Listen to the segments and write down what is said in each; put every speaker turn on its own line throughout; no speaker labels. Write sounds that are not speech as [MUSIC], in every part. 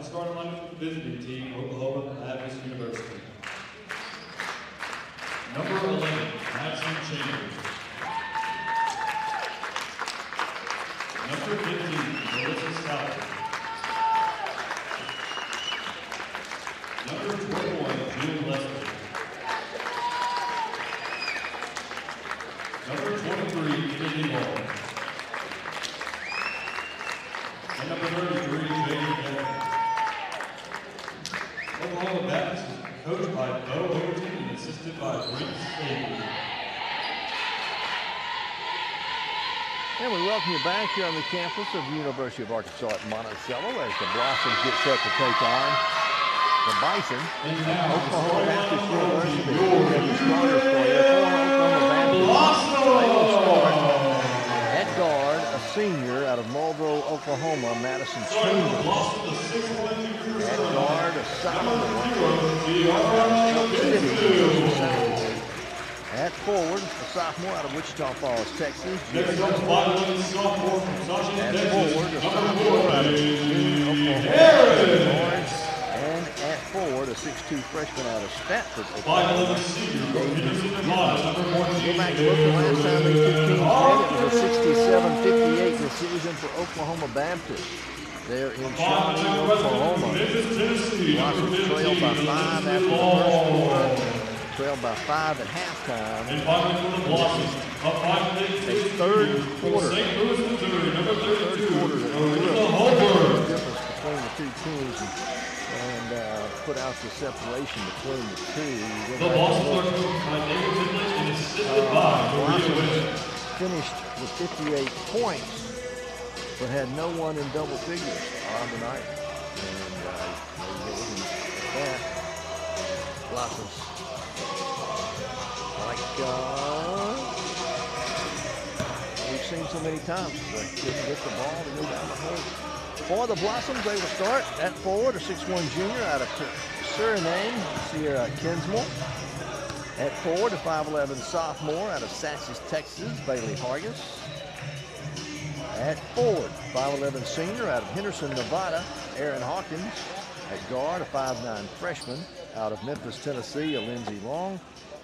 the for the visiting team, Oklahoma Baptist University. And
we welcome you back here on the campus of the University of Arkansas at Monticello as the Blossoms get set to take on the Bison. Oklahoma Baptist University. have the you. For Oklahoma Baptist. At guard, a senior out of Marlboro, Oklahoma, Madison Chambers. At guard, a sophomore. City, forward, a sophomore out of Wichita Falls, Texas. At forward, a. And at forward, a 6'2 freshman out of
Stratford,
Oklahoma. Go back look the last time these two teams met. It was 67-58 decision for Oklahoma Baptist. They're in Shawnee, Oklahoma. Washington trailed by five after the first quarter. Trailed by five at halftime.
And finally for the Blossoms, up five eight
A third quarter.
St. Louis, Missouri, number
Third
thirty-two,
quarter. that
Holbert.
the difference between the two teams and, uh, put out the separation between the two.
The Blossoms are coached by David Finley and assisted
Uh,
by Maria Witt.
finished with 58 points, but had no one in double figures on the night. And uh, go. At that, Blossoms, like uh, we've seen so many times, couldn't get the ball to go down the hole. For the Blossoms, they will start at forward, a 6'1 junior out of Suriname, Sierra Kinsmore. At forward, a 5'11 sophomore out of Sachse, Texas, Bailey Hargis. At forward, 5'11 senior out of Henderson, Nevada, Aaron Hawkins. At guard, a 5'9 freshman out of Memphis, Tennessee, a Lindsey Long.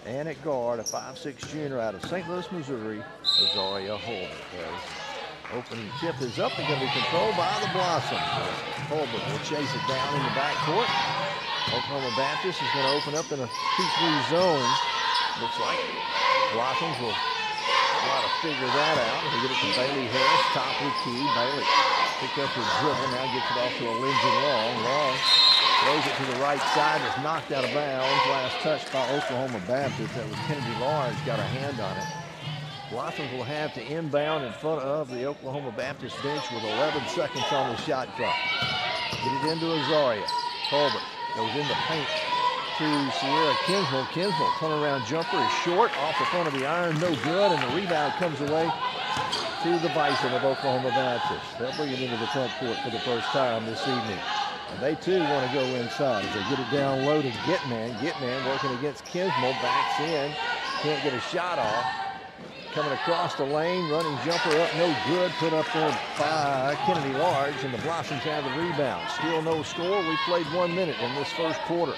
And at guard, a 5'6 junior out of St. Louis, Missouri, Azaria Holbert. Opening tip is up and going to be controlled by the Blossoms. Holbert will chase it down in the backcourt. Oklahoma Baptist is going to open up in a 2-3 zone. Looks like Blossoms will try to figure that out. They get it to Bailey Harris, top of the key. Bailey picked up her dribble, now gets it off to a Lindsey Long. Long throws it to the right side, is knocked out of bounds. Last touch by Oklahoma Baptist. That was Kennedy Large, got a hand on it. Blossoms will have to inbound in front of the Oklahoma Baptist bench with 11 seconds on the shot clock. Get it into Azaria. Holbert goes in the paint to Sierra Kinsmore. Kinsmore turnaround jumper is short off the front of the iron, no good, and the rebound comes away to the Bison of Oklahoma Baptist. They'll bring it into the front court for the first time this evening. And they too want to go inside as they get it down low to Gitman. Gitman working against Kinsmore, backs in, can't get a shot off. Coming across the lane, running jumper up, no good. Put up there by Kennedy Large, and the Blossoms have the rebound. Still no score. We played one minute in this first quarter.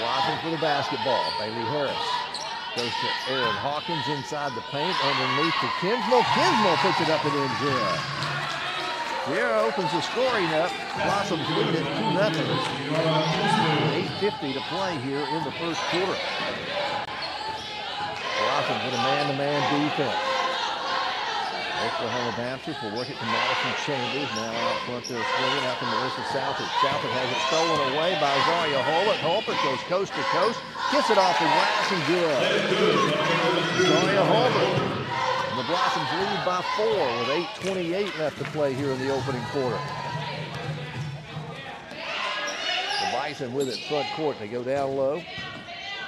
Blossoms for the basketball. Bailey Harris goes to Aaron Hawkins inside the paint, underneath to Kinsmore. Kinsmore puts it up and in. Sierra opens the scoring up. Blossoms lead it 2 nothing. 8.50 to play here in the first quarter. Blossoms with a man-to-man defense. Oklahoma Baptist will work it to Madison Chambers. Now out front there swinging out to Melissa Southard. Southard has it stolen away by Zaria Holbert. Holbert goes coast to coast. Gets it off the glass and good. Zaria Holbert. Blossoms lead by four with 8.28 left to play here in the opening quarter. The Bison with it front court. They go down low.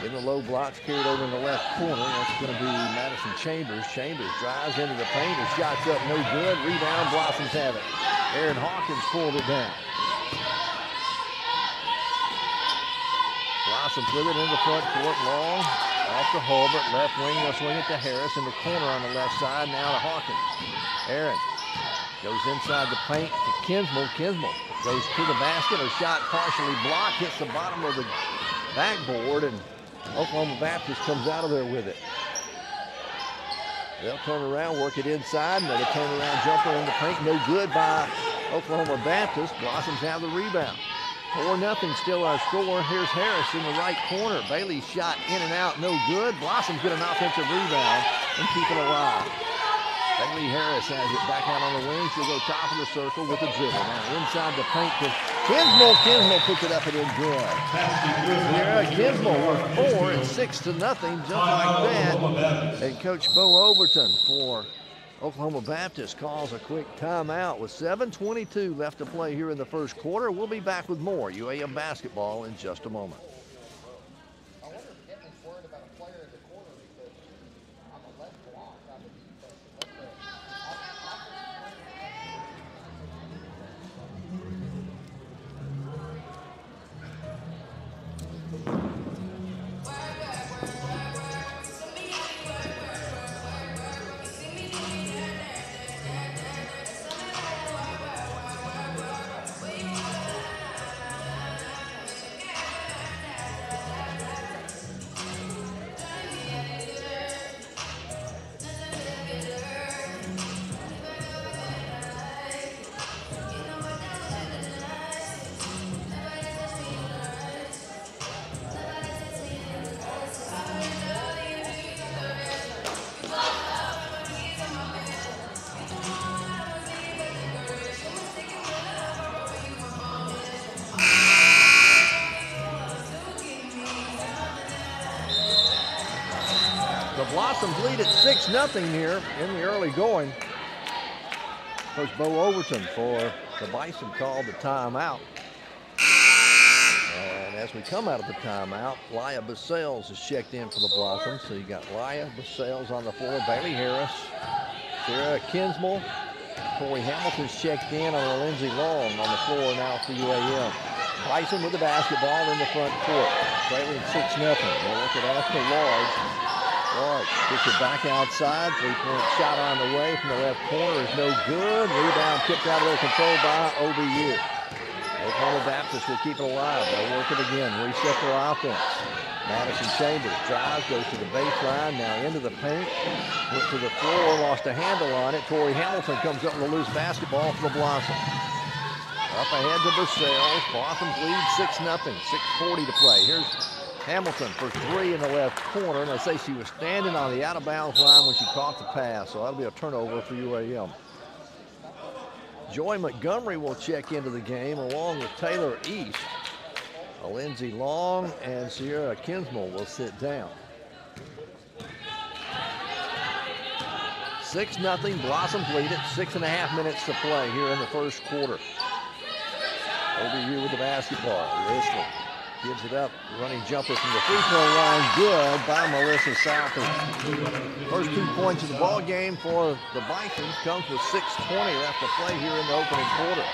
In the low blocks, carried over in the left corner. That's going to be Madison Chambers. Chambers drives into the paint. Her shot's up, no good. Rebound, Blossoms have it. Aaron Hawkins pulled it down. Blossoms with it in the front court, long. Off to Holbert, left wing. They'll swing it to Harris in the corner on the left side. Now to Hawkins. Aaron goes inside the paint to Kinsmore. Kinsmore goes to the basket. Her shot partially blocked, hits the bottom of the backboard, and Oklahoma Baptist comes out of there with it. They'll turn around, work it inside. Another turnaround jumper in the paint. No good by Oklahoma Baptist. Blossoms have the rebound. 4 nothing still our score. Here's Harris in the right corner. Bailey shot in and out, no good. Blossoms get an offensive rebound and keep it alive. Bailey Harris has it back out on the wing. She'll go top of the circle with the dribble. Now inside the paint to Kinsmore. Kinsmore puts it up and in good. Sierra Kinsmore with four and six to nothing, just like that. And Coach Bo Overton for Oklahoma Baptist calls a quick timeout with 7.22 left to play here in the first quarter. We'll be back with more UAM basketball in just a moment. 6 nothing here in the early going. Coach Bo Overton for the Bison called the timeout. And as we come out of the timeout, Laya Basales is checked in for the Blossoms. So you got Laya Basales on the floor, Bailey Harris, Sarah Kinsmore, Corey Hamilton's checked in on Lindsay Long on the floor now for UAM. Bison with the basketball in the front court, trailing 6 nothing. They'll look at Ashley Large. Large gets it back outside. Three-point shot on the way from the left corner is no good. Rebound tipped out of their control by OBU. Oklahoma Baptist will keep it alive. They'll work it again, reset their offense. Madison Chambers drives, goes to the baseline, now into the paint, went to the floor, lost a handle on it. Tori Hamilton comes up with a loose basketball for the Blossom. Up ahead to Basales. Blossoms lead 6-0, 6.40 to play. Here's Hamilton for three in the left corner, and I say she was standing on the out-of-bounds line when she caught the pass, so that'll be a turnover for UAM. Joy Montgomery will check into the game along with Taylor East. Uh, Lindsey Long and Sierra Kinsmore will sit down. 6 nothing. Blossom lead it. Six and a half minutes to play here in the first quarter. Over here with the basketball. Whistling. Gives it up. Running jumper from the free throw line. Good by Melissa Southard. First two points of the ball game for the Bison comes with 6.20 left to play here in the opening quarter.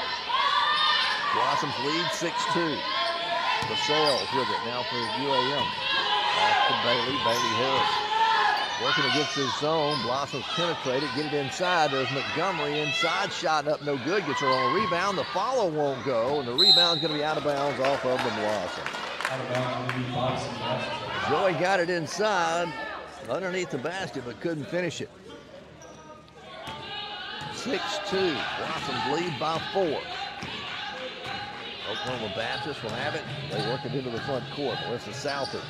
Blossoms lead 6-2. Basales with it now for UAM. Off to Bailey. Bailey Harris. Working against his zone. Blossoms penetrate it. Get it inside. There's Montgomery inside. Shot up no good. Gets her on a rebound. The follow won't go. And the rebound's going to be out of bounds off of the Blossom. Joey got it inside underneath the basket but couldn't finish it. 6-2. Blossoms lead by four. Oklahoma Baptist will have it. They work it into the front court. Melissa Southard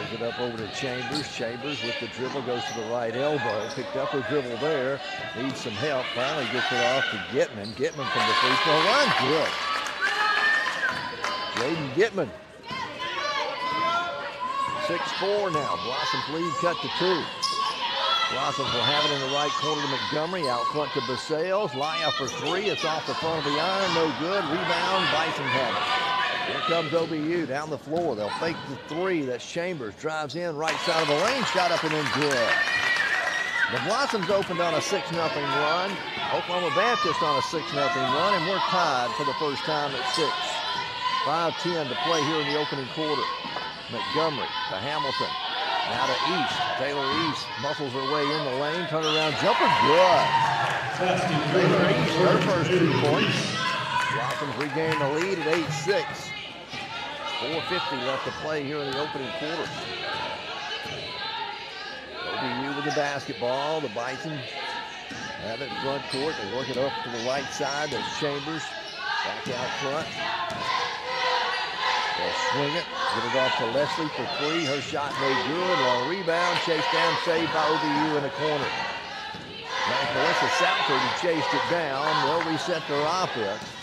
gives it up over to Chambers. Chambers with the dribble goes to the right elbow. Picked up her dribble there. Needs some help. Finally gets it off to Gitman. Gitman from the free throw line. Good. Jaden Gitman. 6-4 now. Blossom's lead cut to two. Blossoms will have it in the right corner to Montgomery. Out front to Basales. Laya for three. It's off the front of the iron. No good. Rebound. Bison have it. Here comes OBU down the floor. They'll fake the three. That's Chambers. Drives in right side of the lane. Shot up and in good. The Blossoms opened on a 6-0 run. Oklahoma Baptist on a 6-0 run. And we're tied for the first time at 6. 5-10 to play here in the opening quarter. Montgomery to Hamilton. Now to East. Taylor East muscles her way in the lane. Turn around jumper. Good. Taylor East, her first two points. Blossom regain the lead at 8-6. 4.50 left to play here in the opening quarter. OBU with the basketball. The Bison have it front court. They work it up to the right side. There's Chambers back out front. They'll swing it, get it off to Leslie for three. Her shot no good. Long rebound, chased down, saved by OBU in the corner. Now Melissa Southard who chased it down. They'll reset their offense.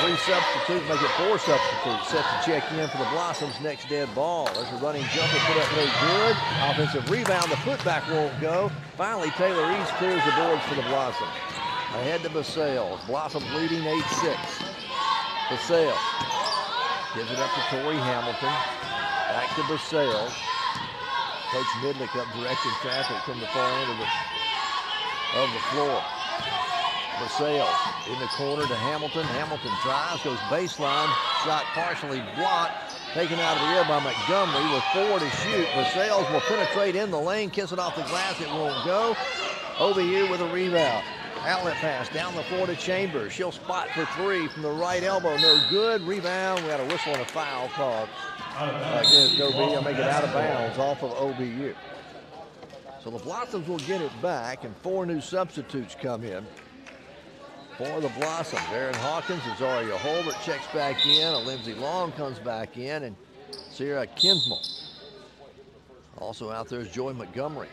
Three substitutes, make it four substitutes. Set to check in for the Blossoms. Next dead ball. There's a running jumper, put up no good. Offensive rebound, the putback won't go. Finally, Taylor East clears the boards for the Blossoms. Ahead to Basales. Blossoms leading 8-6. Basales gives it up to Tori Hamilton. Back to Basales. Coach Midnick up directing traffic from the far end of the, of the floor. Basales in the corner to Hamilton. Hamilton drives, goes baseline. Shot partially blocked. Taken out of the air by Montgomery with four to shoot. Basales will penetrate in the lane, kiss it off the glass. It won't go. Over OBU with a rebound. Outlet pass down the floor to Chambers. She'll spot for three from the right elbow. No good. Rebound. We had a whistle and a foul called against OBU. I'll make it out of bounds off of OBU. So the Blossoms will get it back, and four new substitutes come in for the Blossoms. Aaron Hawkins, Azaria Holbert checks back in. A Lindsay Long comes back in, and Sierra Kinsmore. Also out there is Joy Montgomery.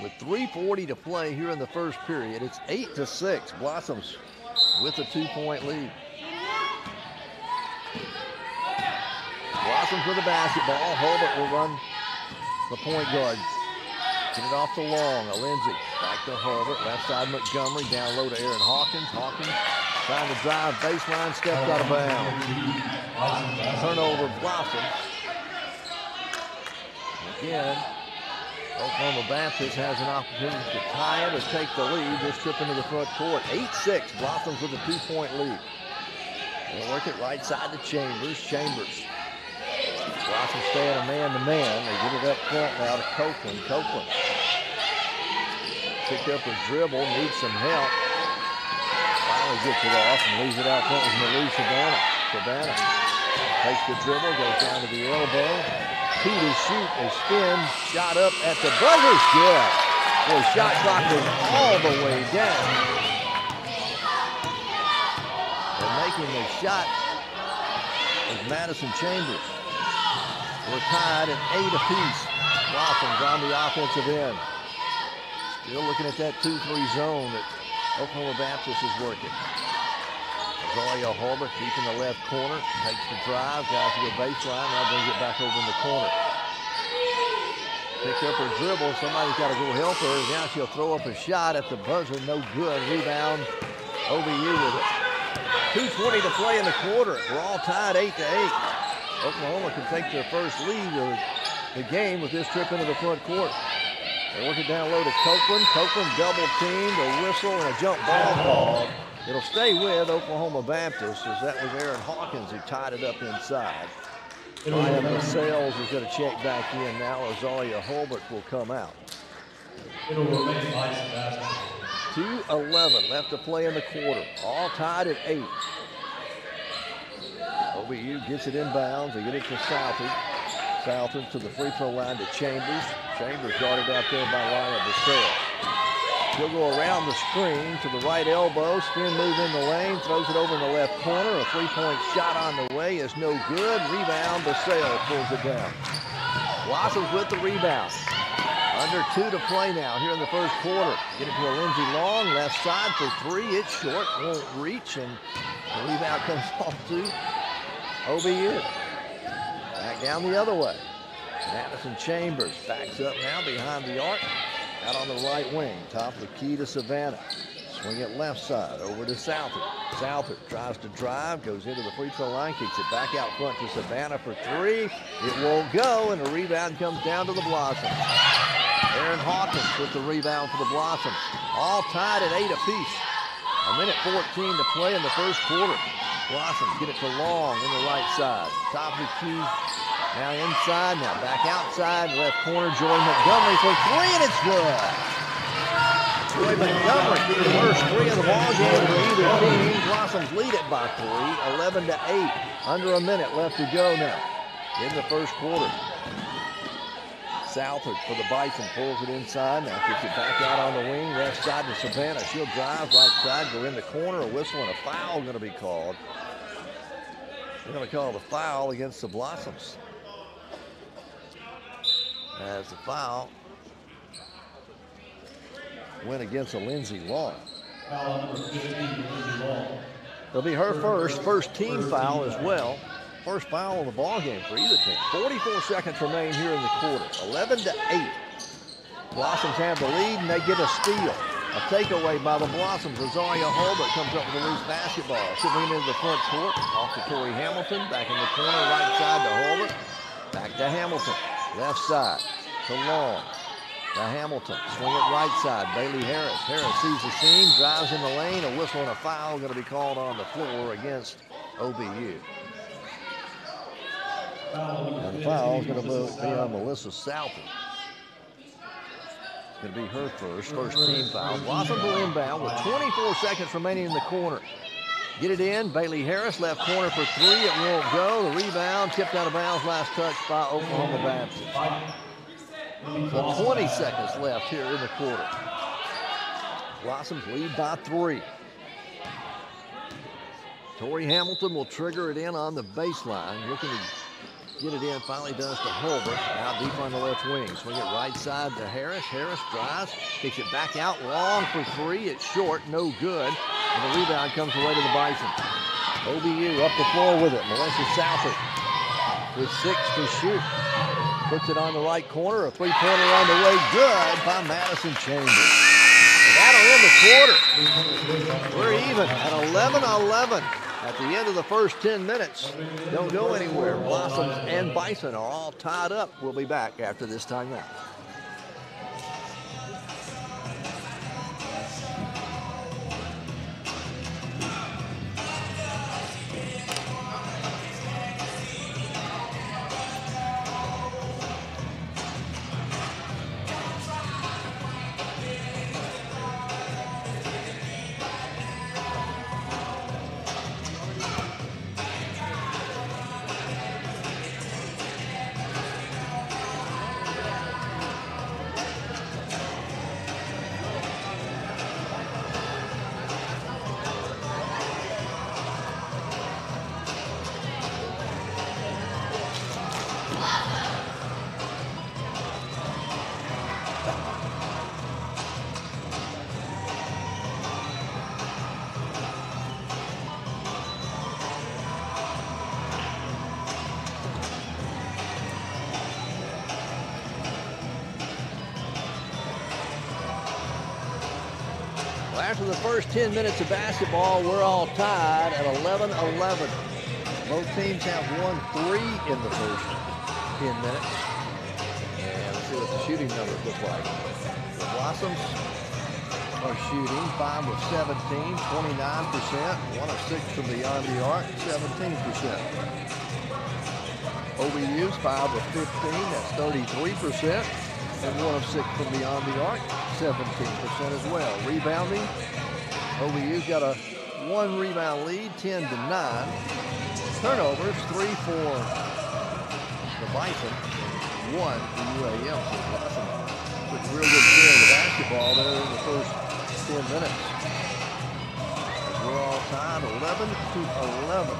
With 3.40 to play here in the first period, it's 8 to 6. Blossoms with a two point lead. Blossoms with the basketball. Holbert will run the point guard. Get it off to Long. A Lindsay. Back to Holbert. Left side Montgomery. Down low to Aaron Hawkins. Hawkins trying to drive baseline. Stepped out of bounds. Turnover Blossoms. Again, Oklahoma Baptist has an opportunity to tie it or take the lead. This trip into the front court. 8-6. Blossoms with a two-point lead. They'll work it right side to Chambers. Chambers. Blossoms staying a man-to-man. They get it up front now to Copeland. Copeland. Picked up a dribble. Needs some help. Finally gets it off and leaves it out front with Malou Savannah. Savannah takes the dribble, goes down to the elbow. To shoot, a spin, shot up at the buzzer. Good. Boy, shot clock is all the way down. They're making the shot is Madison Chambers. We're tied at eight apiece. Blossoms on the offensive end. Still looking at that 2-3 zone that Oklahoma Baptist is working. Zaria Holbert deep in the left corner. Takes the drive, guys to the baseline, now brings it back over in the corner. Picked up her dribble, somebody's got to go help her. Now she'll throw up a shot at the buzzer, no good. Rebound, OBU with it. 2.20 to play in the quarter. We're all tied 8 to 8. Oklahoma can take their first lead of the game with this trip into the front court. They work it down low to Copeland. Copeland double teamed, a whistle, and a jump ball called. It'll stay with Oklahoma Baptist as that was Aaron Hawkins who tied it up inside. Ryan Basales is going to check back in now. Azalia Holbert will come out.
It'll remain Bison basketball.
2.11 left to play in the quarter. All tied at 8. OBU gets it inbounds. They get it to Southard. Southard to the free throw line to Chambers. Chambers guarded out there by Lila Basales. He'll go around the screen to the right elbow. Spin move in the lane. Throws it over in the left corner. A three-point shot on the way is no good. Rebound. Basale pulls it down. Blossoms with the rebound. Under two to play now here in the first quarter. Get it to a Lindsey Long. Left side for three. It's short. Won't reach. And the rebound comes [LAUGHS] off to OBU. Back down the other way. Madison Chambers backs up now behind the arc. Out on the right wing, top of the key to Savannah. Swing it left side over to Southard. Southard tries to drive, goes into the free throw line, kicks it back out front to Savannah for three. It won't go, and the rebound comes down to the Blossoms. Aaron Hawkins with the rebound for the Blossoms. All tied at eight apiece. A minute 14 to play in the first quarter. Blossoms get it to Long in the right side. Top of the key now inside, now back outside, left corner, Joy Montgomery for three, and it's good. Joy Montgomery, the first three of the ball game for either team. Blossom Blossoms lead it by three, 11 to 8. Under a minute left to go now in the first quarter. Southard for the Bison pulls it inside. Now gets it back out on the wing, left side to Savannah. She'll drive right side, go in the corner. A whistle and a foul going to be called. They're going to call the foul against the Blossoms. As the foul went against a Lindsay Long.
Foul number 15, Lindsay Long.
It'll be her first, first team foul as well. First foul on the ball game for either team. 44 seconds remain here in the quarter. 11 to 8. Blossoms have the lead and they get a steal. A takeaway by the Blossoms. Rosaria Holbert comes up with a loose basketball. She'll into the front court. Off to Tori Hamilton. Back in the corner, right side to Holbert. Back to Hamilton. Left side to Long. To Hamilton. Swing it right side. Bailey Harris. Harris sees the seam, drives in the lane. A whistle and a foul going to be called on the floor against OBU. And the foul is going to be on Melissa Southard. It's going to be her first, first team foul. Blossom will inbound with 24 seconds remaining in the corner. Get it in. Bailey Harris, left corner for three. It won't go. The rebound tipped out of bounds. Last touch by Oklahoma Baptist. So 20 seconds left here in the quarter. Blossoms lead by three. Tori Hamilton will trigger it in on the baseline, looking to get it in. Finally does to Holbert. Now deep on the left wing. Swing it right side to Harris. Harris drives, kicks it back out long for three. It's short, no good. And the rebound comes away to the Bison. OBU up the floor with it. Melissa Southard with six to shoot. Puts it on the right corner. A three-pointer on the way. Good by Madison Chambers. That'll end the quarter. We're even at 11-11 at the end of the first 10 minutes. Don't go anywhere. Blossoms and Bison are all tied up. We'll be back after this timeout. First 10 minutes of basketball, we're all tied at 11-11. Both teams have won three in the first 10 minutes. And let's see what the shooting numbers look like. The Blossoms are shooting 5 of 17, 29%. 1 of 6 from beyond the arc, 17%. OBU's 5 of 15, that's 33%. And 1 of 6 from beyond the arc, 17% as well. Rebounding, OBU's got a one rebound lead, 10 to 9. Turnovers, 3 for the Bison, 1 for UAM. So Blossom took real good care of the basketball there in the first 10 minutes. We're all tied 11 to 11.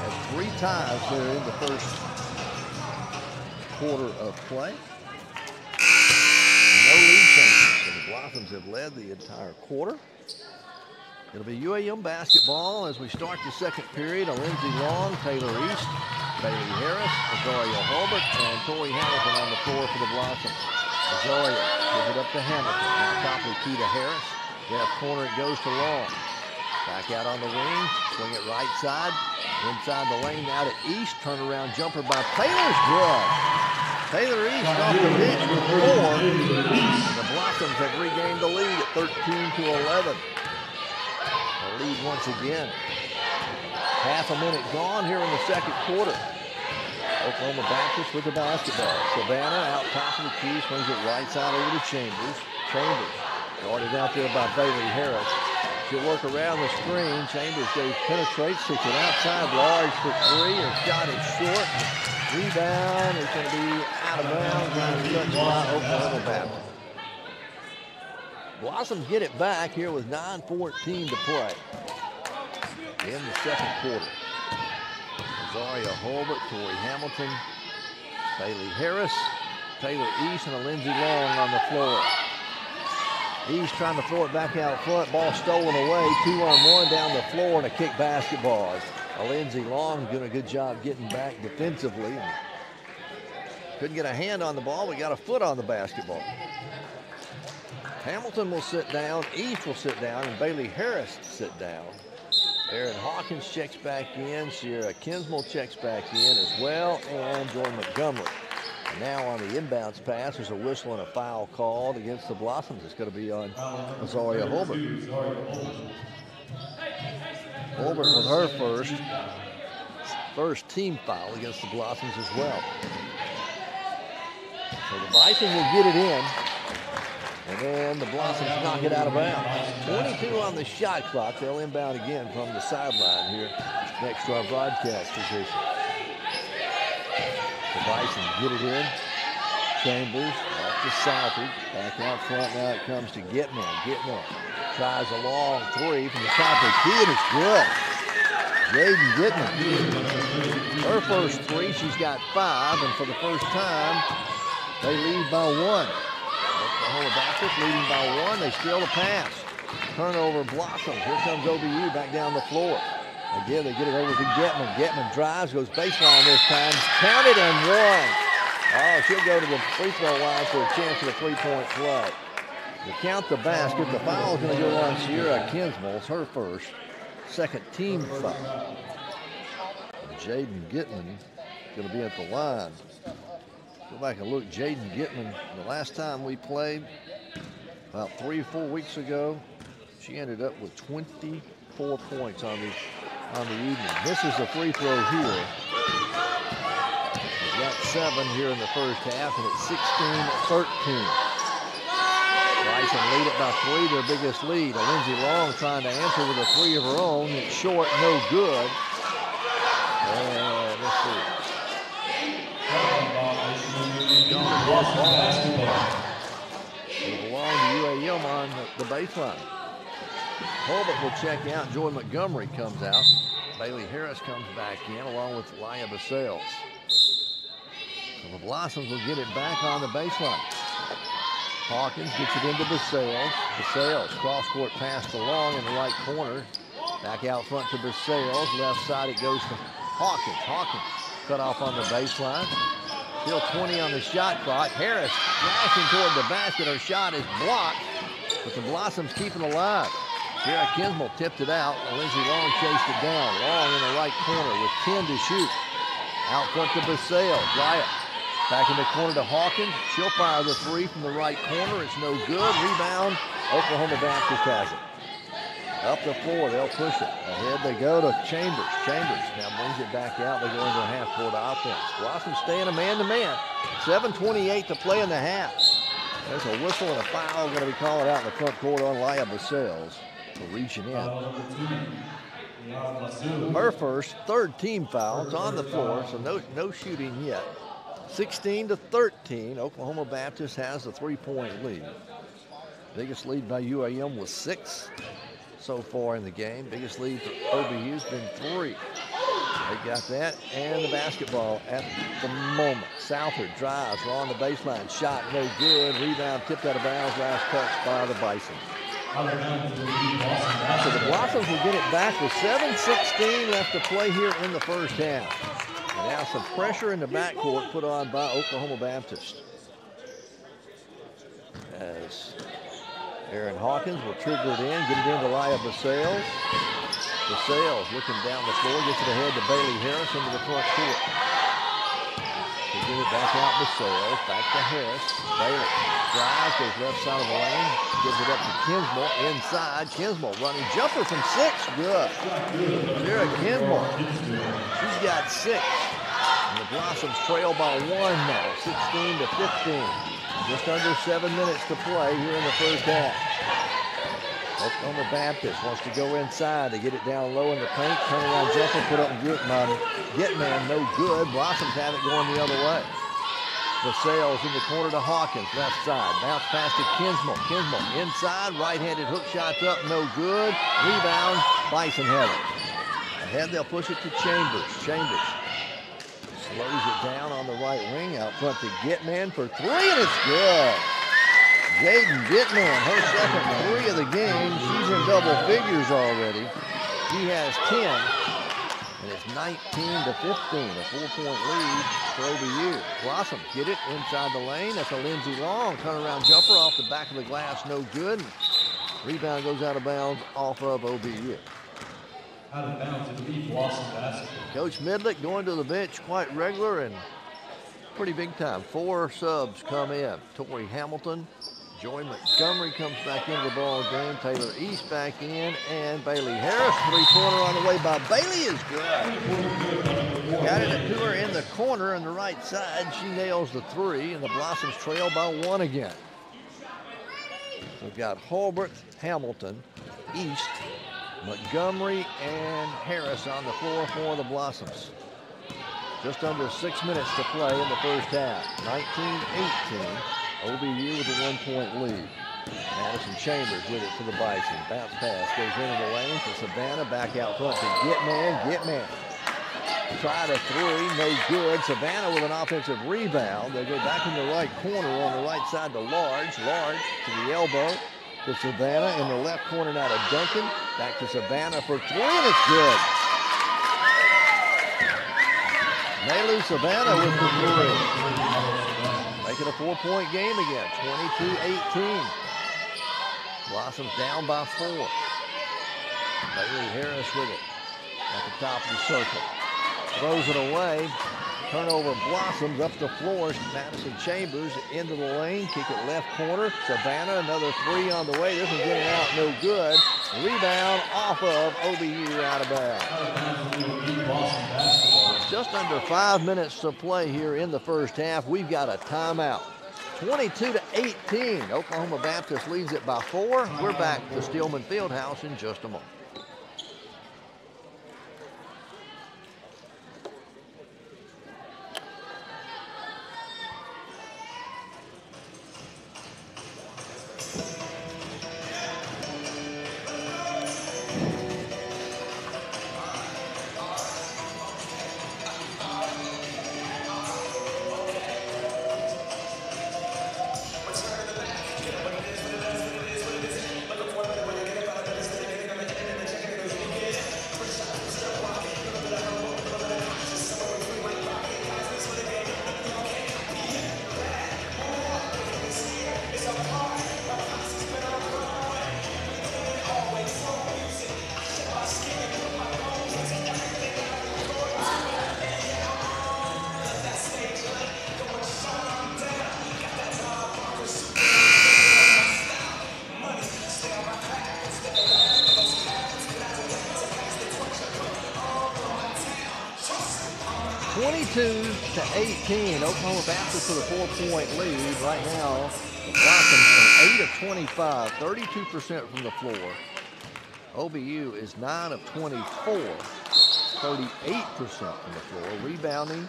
Had three ties there in the first quarter of play. Blossoms have led the entire quarter. It'll be UAM basketball as we start the second period. A Lindsay Long, Taylor East, Bailey Harris, Azoria Holbert, and Tori Hamilton on the floor for the Blossoms. Azoria gives it up to Hamilton. Now the key to Harris. Left corner it goes to Long. Back out on the wing, swing it right side, inside the lane, out to East, turnaround jumper by Taylor's good. Taylor East off the bench with four. Have regained the lead at 13 to 11. The lead once again. Half a minute gone here in the second quarter. Oklahoma Baptist with the basketball. Savannah out top of the key, swings it right side over to Chambers. Chambers guarded out there by Bailey Harris. She'll work around the screen. Chambers goes penetrates, sticks it outside, large for three. Her shot is short. Rebound is going to be out of bounds. Line by Oklahoma Baptist. Blossoms get it back here with 9.14 to play in the second quarter. Azaria Holbert, Tori Hamilton, Bailey Harris, Taylor East, and a Lindsey Long on the floor. He's trying to throw it back out front. Ball stolen away. Two on one down the floor and a kick basketball. Lindsey Long doing a good job getting back defensively. Couldn't get a hand on the ball, We got a foot on the basketball. Hamilton will sit down, East will sit down, and Bailey Harris sit down. Aaron Hawkins checks back in, Sierra Kinsmore checks back in as well, and Jordan Montgomery. And now on the inbounds pass, there's a whistle and a foul called against the Blossoms. It's going to be on Azaria Holbert. Holbert with her first, first team foul against the Blossoms as well. So the Bison will get it in. And then the Blossoms knock it out of bounds. 22 on the shot clock. They'll inbound again from the sideline here next to our broadcast position. The Bison get it in. Chambers off to Southard. Back out front now it comes to Gitman. Gitman tries a long three from the top of the key and it's good. Jaden Gitman. Her first three, she's got five, and for the first time, they lead by one. Baptist leading by one. They steal the pass. Turnover blossoms. Here comes OBU back down the floor. Again, they get it over to Gitman. Gitman drives, goes baseline this time. Counted and one. Oh, she'll go to the free throw line for a chance at a three-point play. To count the basket, the foul is going to go on Sierra Kinsmore. It's her first. Second team foul. Jaden Gitman going to be at the line. Go back and look, Jaden Gitman, the last time we played, about three or four weeks ago, she ended up with 24 points on the on the evening. This is a free throw here. She's got seven here in the first half, and it's 16-13. Bison lead it by three, their biggest lead. Lindsey Long trying to answer with a three of her own. It's short, no good. And let's see. It belonged to UAM on the, baseline. Holbert will check out. Joy Montgomery comes out. Bailey Harris comes back in along with Laya Basales. So the Blossoms will get it back on the baseline. Hawkins gets it into Basales. Basales, cross-court pass along in the right corner. Back out front to Basales. Left side it goes to Hawkins. Hawkins cut off on the baseline. Still 20 on the shot clock. Harris flashing toward the basket. Her shot is blocked, but the Blossoms keeping alive. Sierra Kinsmore tipped it out. Lindsey Long chased it down. Long in the right corner with 10 to shoot. Out front to Basale. Riot back in the corner to Hawkins. She'll fire the three from the right corner. It's no good. Rebound. Oklahoma Baptist has it. Up the floor, they'll push it. Ahead they go to Chambers. Chambers now brings it back out. They go into a half-court offense. Blossom staying a man-to-man. 7.28 to play in the half. There's a whistle and a foul going to be called out in the front court on Laya Basales for reaching in. Her first, third team foul. It's on the floor, so no, no shooting yet. 16 to 13, Oklahoma Baptist has a three-point lead. Biggest lead by UAM was six so far in the game. Biggest lead for OBU's been three. They got that and the basketball at the moment. Southard drives on the baseline. Shot no good. Rebound tipped out of bounds. Last touch by the Bison. So the Blossoms will get it back with 7.16 left to play here in the first half. And now some pressure in the backcourt put on by Oklahoma Baptist. As Aaron Hawkins will trigger it in, get it into Laya Basales. Basales looking down the floor, gets it ahead to Bailey Harris into the front court. They get it back out Basales, back to Harris. Bailey drives, goes left side of the lane, gives it up to Kinsmore, inside. Kinsmore running jumper from six, good. Sarah Kinsmore, she's got six. And the Blossoms trail by one now, 16 to 15. Just under seven minutes to play here in the first half. Oklahoma Baptist wants to go inside to get it down low in the paint. Turn around jumper, put up and get, um, get man, no good. Blossoms have it going the other way. Basales in the corner to Hawkins, left side. Bounce pass to Kinsmore. Kinsmore inside, right-handed hook shots up, no good. Rebound, Bison have it. Ahead, they'll push it to Chambers. Chambers slows it down on the right wing out front to Gitman for three, and it's good. Jaden Gitman, her second three of the game. She's in double figures already. She has 10, and it's 19 to 15, a four-point lead for OBU. Blossom get it inside the lane. That's a Lindsey Long turnaround jumper off the back of the glass, no good. Rebound goes out of bounds off of OBU.
Out of bounds, it'll be Blossom basketball.
Coach Midlick going to the bench quite regular and pretty big time. Four subs come in. Tori Hamilton, Joy Montgomery comes back into the ball game. Taylor East back in, and Bailey Harris three-pointer on the way by Bailey is good. Got it to her in the corner on the right side. She nails the three, and the Blossoms trail by one again. We've got Holbert, Hamilton, East, Montgomery, and Harris on the floor for the Blossoms. Just under six minutes to play in the first half. 19-18. OBU with a one-point lead. Madison Chambers with it to the Bison. Bounce pass goes into the lane to Savannah. Back out front to Gitman. Gitman. Try to three, no good. Savannah with an offensive rebound. They go back in the right corner on the right side to Large. Large to the elbow to Savannah in the left corner now to Duncan. Back to Savannah for three, and it's good. Malu Savannah with the three. Making a four-point game again, 22-18. Blossoms down by four. Bailey Harris with it at the top of the circle. Throws it away. Turnover Blossoms up the floor. Madison Chambers into the lane. Kick it left corner. Savannah, another three on the way. This one's getting out, no good. Rebound off of OBU out of bounds. Just under five minutes to play here in the first half. We've got a timeout. 22 to 18. Oklahoma Baptist leads it by four. We're back to Steelman Fieldhouse in just a moment. Four-point lead. Right now, Blossoms are 8 of 25, 32% from the floor. OBU is 9 of 24, 38% from the floor. Rebounding,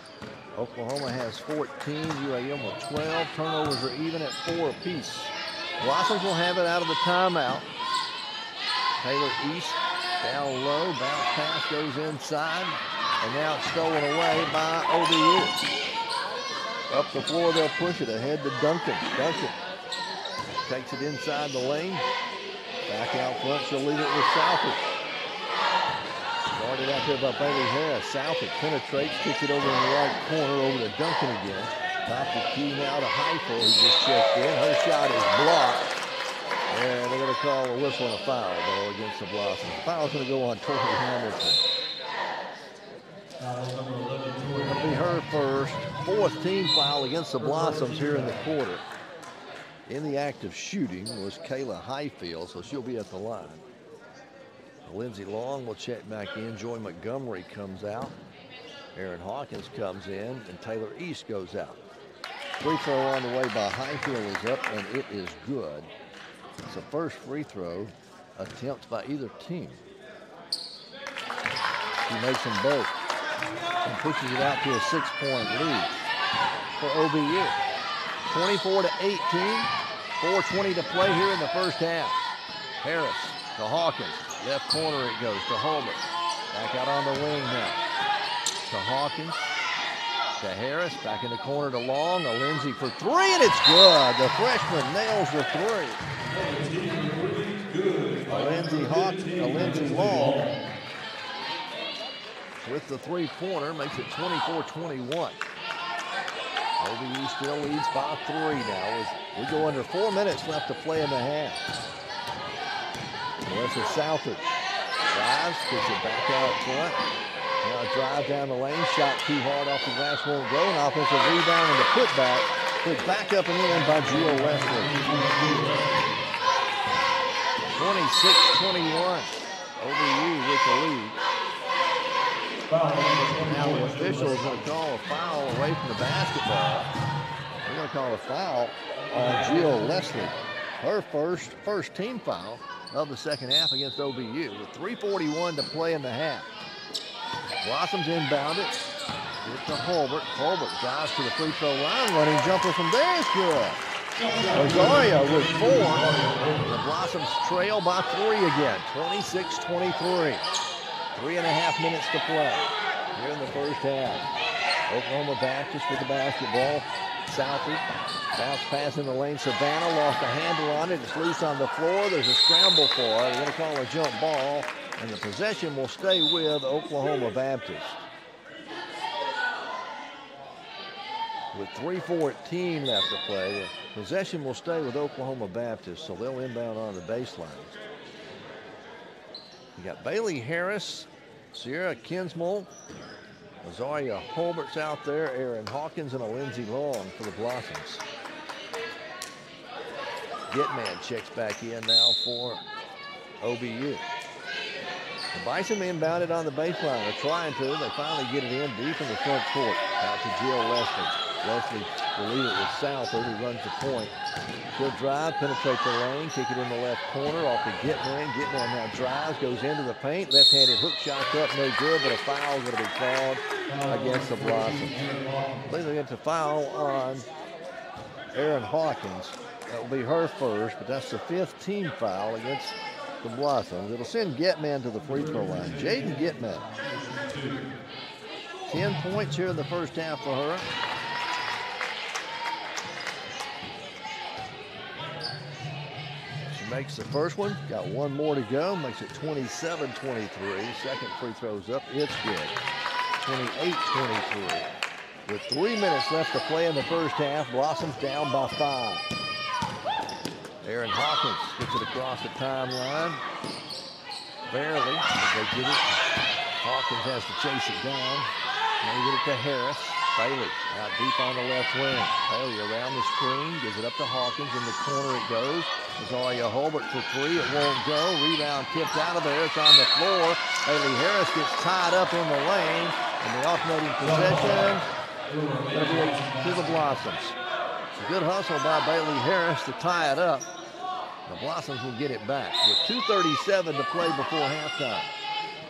Oklahoma has 14, UAM with 12. Turnovers are even at four apiece. Blossoms will have it out of the timeout. Taylor East down low, bounce pass goes inside, and now it's stolen away by OBU. Up the floor, they'll push it ahead to Duncan. Duncan takes it inside the lane. Back out front, she'll leave it with Southard. Started out there by Bailey Harris. Southard penetrates, kicks it over in the right corner, over to Duncan again. Top the key now to Highfield, who just checked in. Her shot is blocked. And they're going to call a whistle and a foul, though, against the Blossoms. Foul's going to go on Tori Hamilton. That'll be her first. Fourth team foul against the Blossoms here in the quarter. In the act of shooting was Kayla Highfield, so she'll be at the line. Lindsey Long will check back in. Joy Montgomery comes out. Aaron Hawkins comes in, and Taylor East goes out. Free throw on the way by Highfield is up, and it is good. It's the first free throw attempts by either team. She makes them both and pushes it out to a six-point lead for OBU. 24 to 18, 4.20 to play here in the first half. Harris to Hawkins, left corner it goes to Holbert. Back out on the wing now to Hawkins, to Harris, back in the corner to Long, a Lindsay for three, and it's good. The freshman nails the three. A Lindsay Hawkins, Lindsay Long with the three-pointer makes it 24-21. OBU still leads by three now as we go under four minutes left to play in the half. Melissa Southard drives, gets it back out front. Now a drive down the lane, shot too hard off the glass, won't go. An offensive rebound and the putback. Put back up and in by Jill Leslie. 26-21. OBU with the lead. Now the official is going to call a foul away from the basketball. They're going to call a foul on Jill Leslie. Her first first team foul of the second half against OBU with 3.41 to play in the half. Blossoms inbound it. Get to Holbert. Holbert dives to the free throw line. Running jumper from there is good. Rosario with four. The Blossoms trail by three again. 26-23. Three and a half minutes to play here in the first half. Oklahoma Baptist with the basketball. Southie. Bounce pass in the lane. Savannah lost a handle on it. It's loose on the floor. There's a scramble for it. They're going to call a jump ball. And the possession will stay with Oklahoma Baptist. With 3.14 left to play, the possession will stay with Oklahoma Baptist, so they'll inbound on the baseline. You got Bailey Harris, Sierra Kinsmore, Azaria Holbert's out there, Aaron Hawkins, and a Lindsay Long for the Blossoms. Gitman checks back in now for OBU. The Bison inbounded on the baseline. They're trying to. They finally get it in deep in the front court. Out to Jill Leslie. Leslie will it with Southard, who runs the point. She'll drive, penetrate the lane, kick it in the left corner off the Gitman. Gitman now drives, goes into the paint. Left-handed hook shot up, no good, but a foul going to be called against the Blossoms. I they get the foul on Aaron Hawkins. That will be her first, but that's the fifth team foul against the Blossoms. It'll send Gitman to the free throw line. Jaden Gitman. 10 points here in the first half for her. Makes the first one, got one more to go, makes it 27-23. Second free throw's up, it's good. 28-23. With three minutes left to play in the first half, Blossoms down by five. Aaron Hawkins gets it across the timeline. Barely, they get it. Hawkins has to chase it down. They get it to Harris. Bailey out deep on the left wing. Bailey around the screen, gives it up to Hawkins. In the corner it goes. Azaria Holbert for three. It won't go. Rebound tipped out of there. It's on the floor. Bailey Harris gets tied up in the lane. And the alternating possession going to be to the Blossoms. It's a good hustle by Bailey Harris to tie it up. The Blossoms will get it back with 2.37 to play before halftime.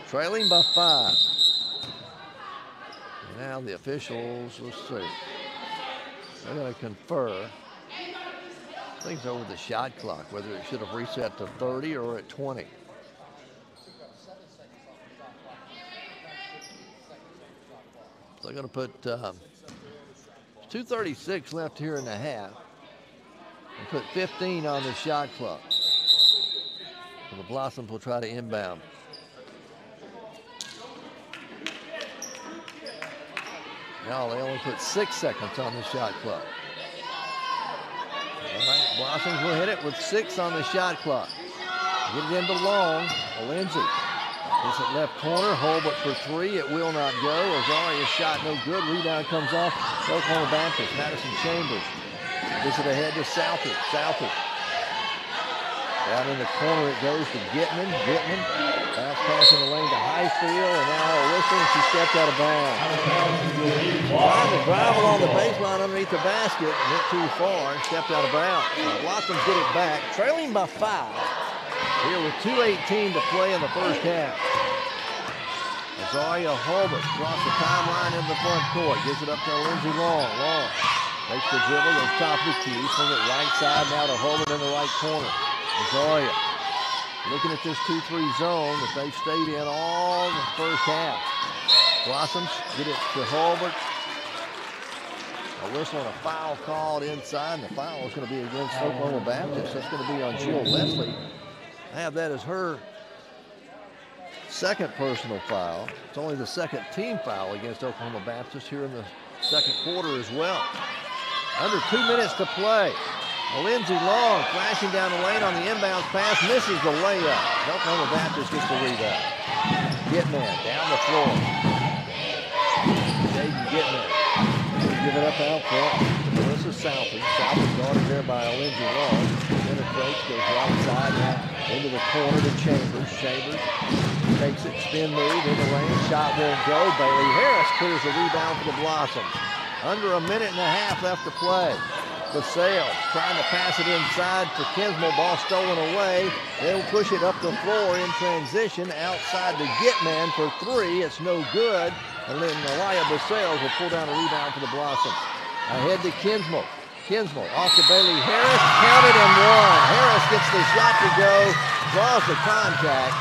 Trailing by five. Now the officials, let's see. They're going to confer things over the shot clock, whether it should have reset to 30 or at 20. They're going to put um, 236 left here in the half and put 15 on the shot clock. So the Blossoms will try to inbound. Now they only put six seconds on the shot clock. All right, Blossoms will hit it with six on the shot clock. Get it into long. Lindsay Gets it left corner. Holbert for three. It will not go. Azaria shot no good. Rebound comes off. Oklahoma Baptist. Madison Chambers. Gives it ahead to Southie. Southie. Down in the corner it goes to Gitman. Gitman. Bounce pass in the lane to Highfield. And now a and she stepped out of bounds. Trying to drive along the baseline underneath the basket. Went too far and stepped out of bounds. So Blossoms get it back. Trailing by five. here with 2.18 to play in the first half. Azaria Holbert across the timeline in the front court. Gives it up to Lindsey Long. Long makes the dribble, goes top of the key, swings it right side now to Holbert in the right corner. Azaria looking at this 2-3 zone that they've stayed in all the first half. Blossoms get it to Holbert. A whistle and a foul called inside. The foul is going to be against Oklahoma Baptist. That's going to be on Jill Leslie. I have that as her second personal foul. It's only the second team foul against Oklahoma Baptist here in the second quarter as well. Under two minutes to play. Lindsey Long flashing down the lane on the inbounds pass, misses the layup. Oklahoma Baptist gets the rebound. Gitman down the floor. Jaden Gitman. Give it up out front. Melissa Southard. Southard guarded there by Lindsey Long. Penetrates, goes right side now into the corner to Chambers. Chambers takes it, spin move in the lane. Shot won't go. Bailey Harris clears the rebound for the Blossoms. Under a minute and a half left to play. Basales trying to pass it inside for Kinsmore. Ball stolen away. They'll push it up the floor in transition outside to Gitman for three. It's no good. And then Elia Basales will pull down a rebound for the Blossoms. Ahead to Kinsmore. Kinsmore off to Bailey Harris. Counted and one. Harris gets the shot to go. Draws the contact.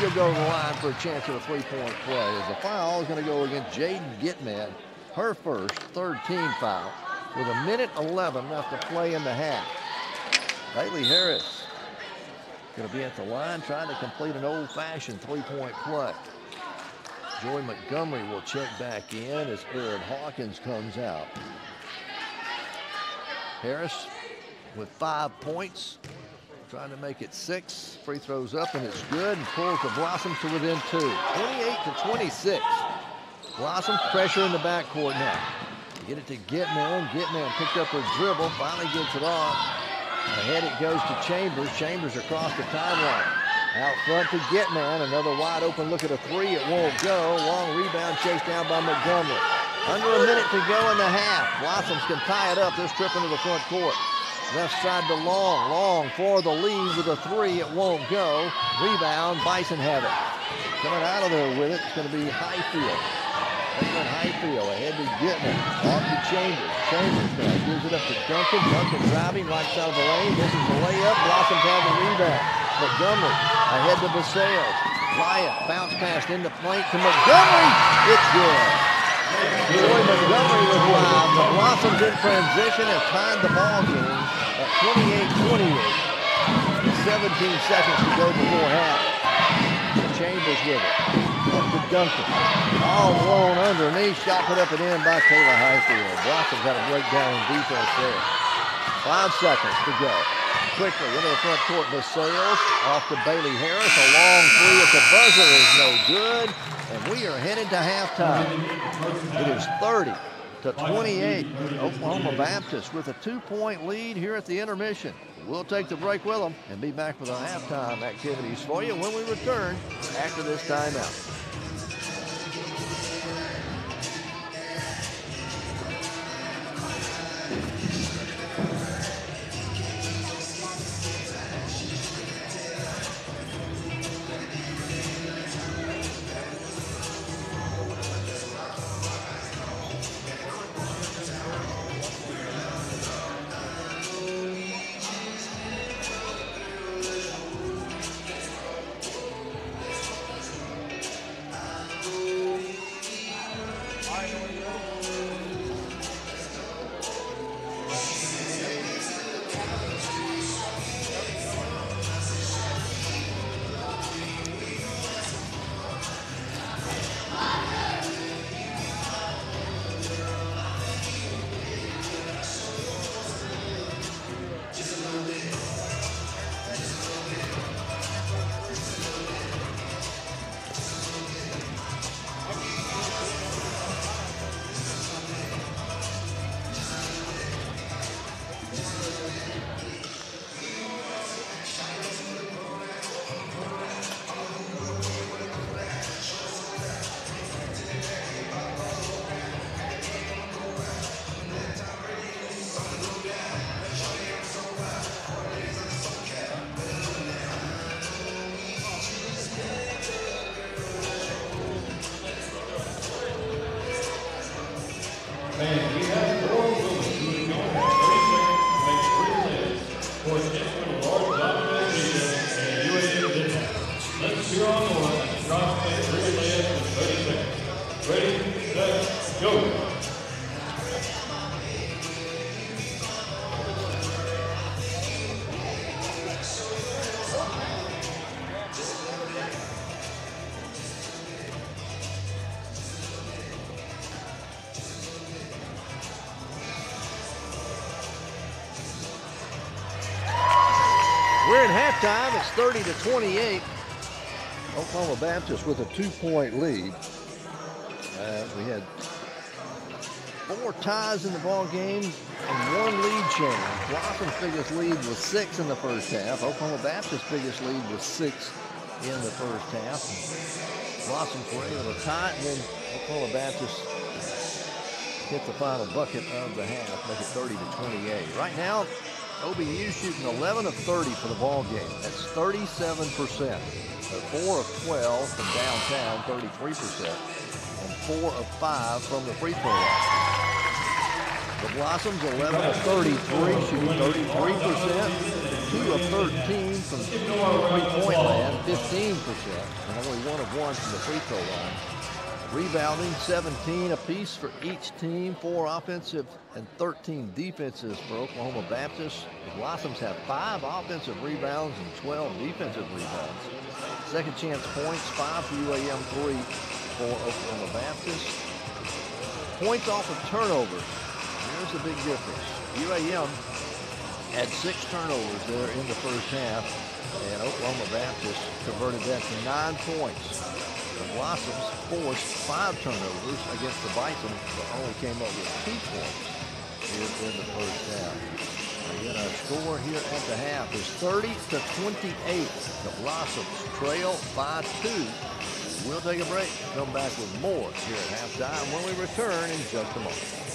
She'll go to the line for a chance at a three-point play. As the foul is going to go against Jaden Gitman. Her first, third team foul with a minute 11 left to play in the half. Bailey Harris going to be at the line trying to complete an old-fashioned three-point play. Joy Montgomery will check back in as Aaron Hawkins comes out. Harris with five points, trying to make it six. Free throws up and it's good and pulls the Blossoms to within two. 28 to 26. Blossoms pressure in the backcourt now. Get it to Gitman. Gitman picked up her dribble, finally gets it off. Ahead it goes to Chambers. Chambers across the timeline. Out front to Gitman. Another wide open look at a three. It won't go. Long rebound chased down by Montgomery. Under a minute to go in the half. Blossoms can tie it up. This trip into the front court. Left side to Long. Long for the lead with a three. It won't go. Rebound. Bison have it. Coming out of there with it. It's going to be Highfield. Franklin Highfield ahead to Gitman. Off to Chambers. Chambers now gives it up to Duncan. Duncan driving right side of the lane. This is the layup. Blossoms have the rebound. Montgomery ahead to Basales. Wyatt bounce pass into flank to Montgomery. It's good. Joy Montgomery was live. The Blossoms in transition have tied the ball game at 28-28. 17 seconds to go before half. Chambers with it. To Duncan. All blown underneath. Shot put up and in by Taylor Highfield. Blossoms got a breakdown in defense there. Five seconds to go. Quickly into the front court. Basales off to Bailey Harris. A long three at the buzzer is no good. And we are headed to halftime. It is 30 to 28. Oklahoma Baptist with a two-point lead here at the intermission. We'll take the break with them and be back with the halftime activities for you when we return after this timeout.
30 to
28. Oklahoma Baptist with a two-point lead. Uh, we had four ties in the ball game and one lead change. Blossom's biggest lead was six in the first half. Oklahoma Baptist's biggest lead was six in the first half. Blossoms were able to tie it, and then Oklahoma Baptist hit the final bucket of the half, make it 30 to 28. Right now, OBU shooting 11 of 30 for the ball game. That's 37%. They're 4 of 12 from downtown, 33%, and 4 of 5 from the free throw line. The Blossoms 11 of 33, shooting 33%, 2 of 13 from three-point land, 15%, and only 1 of 1 from the free throw line. Rebounding 17 apiece for each team, four offensive and 13 defenses for Oklahoma Baptist. The Blossoms have five offensive rebounds and 12 defensive rebounds. Second chance points, five for UAM, three for Oklahoma Baptist. Points off of turnovers. Here's the big difference. UAM had six turnovers there in the first half, and Oklahoma Baptist converted that to nine points. The Blossoms forced five turnovers against the Bison, but only came up with two points here in the first half. Again, our score here at the half is 30 to 28. The Blossoms trail by two. We'll take a break. Come back with more here at halftime when we return in just a moment.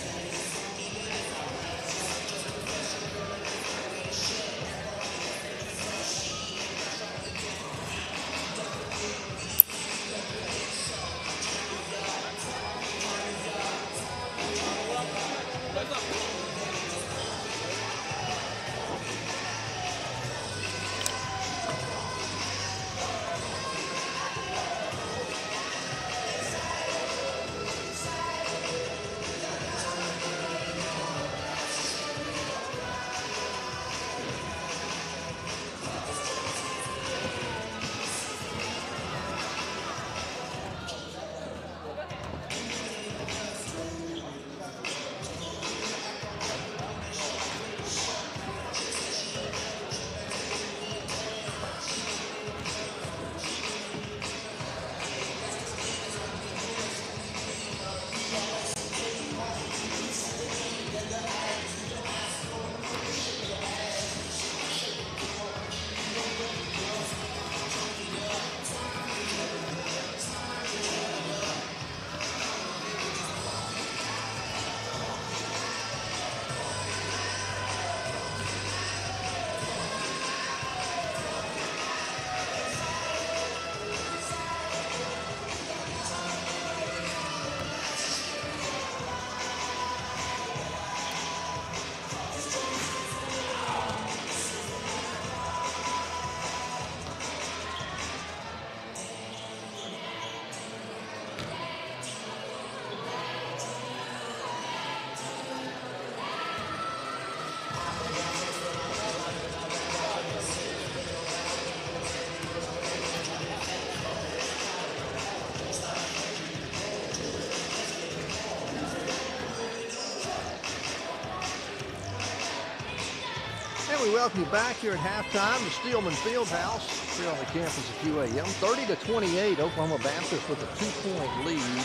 Welcome you back here at halftime to Steelman Fieldhouse here on the campus of UAM. 30 to 28, Oklahoma Baptist with a two-point lead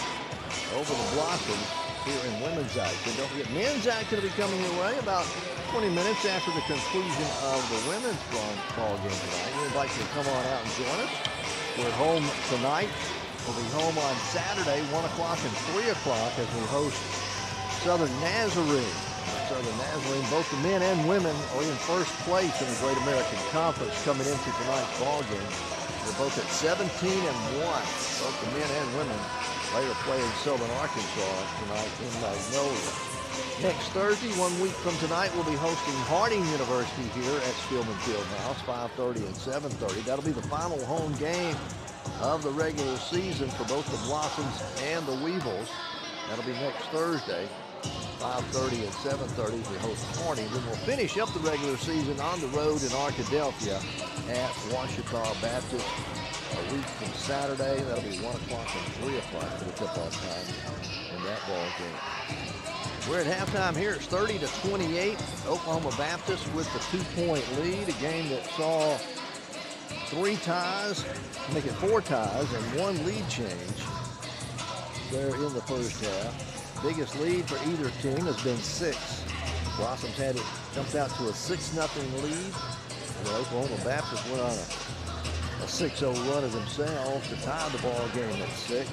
over the Blossoms here in women's action. Don't forget, men's action will be coming your way about 20 minutes after the conclusion of the women's ball game tonight. We invite you to come on out and join us. We're at home tonight. We'll be home on Saturday, 1 o'clock and 3 o'clock as we host Southern Nazarene. Southern Nazarene, both the men and women are in first place in the Great American Conference coming into tonight's ball game. They're both at 17 and 1. Both the men and women Later playing Southern Arkansas tonight in Magnolia. Next Thursday, one week from tonight, we'll be hosting Harding University here at Steelman Fieldhouse, 5.30 and 7.30. That'll be the final home game of the regular season for both the Blossoms and the Weevils. That'll be next Thursday, 5.30 and 7.30 we host Harding. Then we'll finish up the regular season on the road in Arkadelphia at Ouachita Baptist a week from Saturday. That'll be 1 o'clock and 3 o'clock for the tip-off time in that ball game. We're at halftime here. It's 30 to 28. Oklahoma Baptist with the two-point lead. A game that saw three ties, make it four ties, and one lead change there in the first half. Biggest lead for either team has been six. Blossoms had it jumped out to a 6 nothing lead. And Oklahoma Baptist went on a, a 6-0 run of themselves to tie the ball game at six.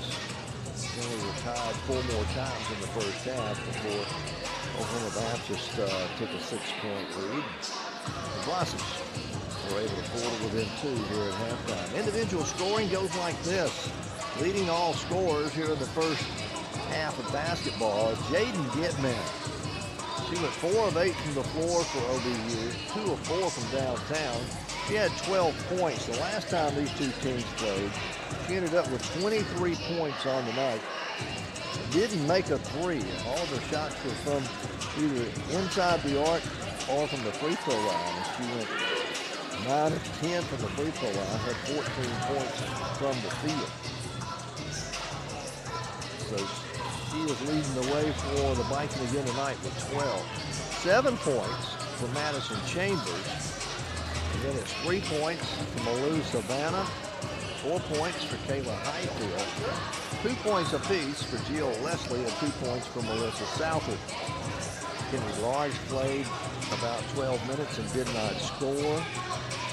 Then we were tied four more times in the first half before Oklahoma Baptist uh, took a six-point lead. The Blossoms were able to pull it within two here at halftime. Individual scoring goes like this. Leading all scorers here in the first half of basketball, Jaden Gitman. She went four of eight from the floor for OBU, two of four from downtown. She had 12 points. The last time these two teams played, she ended up with 23 points on the night. Didn't make a three. All the shots were from either inside the arc or from the free throw line. She went 9 of 10 from the free throw line, had 14 points from the field. So she is leading the way for the Vikings again tonight with 12. Seven points for Madison Chambers. And then it's three points for Malou Savannah, four points for Kayla Highfield, two points apiece for Jill Leslie, and two points for Melissa Southard. Kenny Large played about 12 minutes and did not score.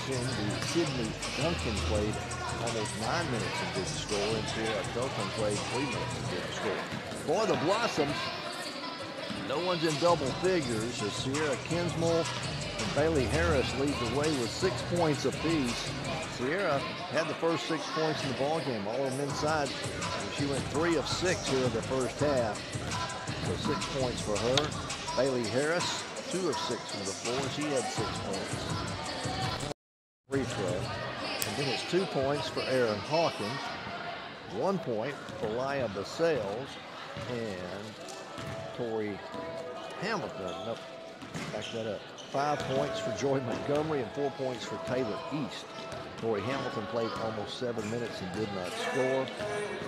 Cindy Sydney Duncan played almost nine minutes and didn't score, and Sierra Copeland played three minutes and didn't score. For the Blossoms, no one's in double figures as Sierra Kinsmore and Bailey Harris lead the way with six points apiece. Sierra had the first six points in the ball game, all on men's side. She went three of six here in the first half. So six points for her. Bailey Harris, two of six from the floor. She had six points. Free throw. And then it's two points for Aaron Hawkins, one point for Laya Basales, and Tori Hamilton. Nope, back that up. Five points for Joy Montgomery and four points for Taylor East. Tori Hamilton played almost seven minutes and did not score.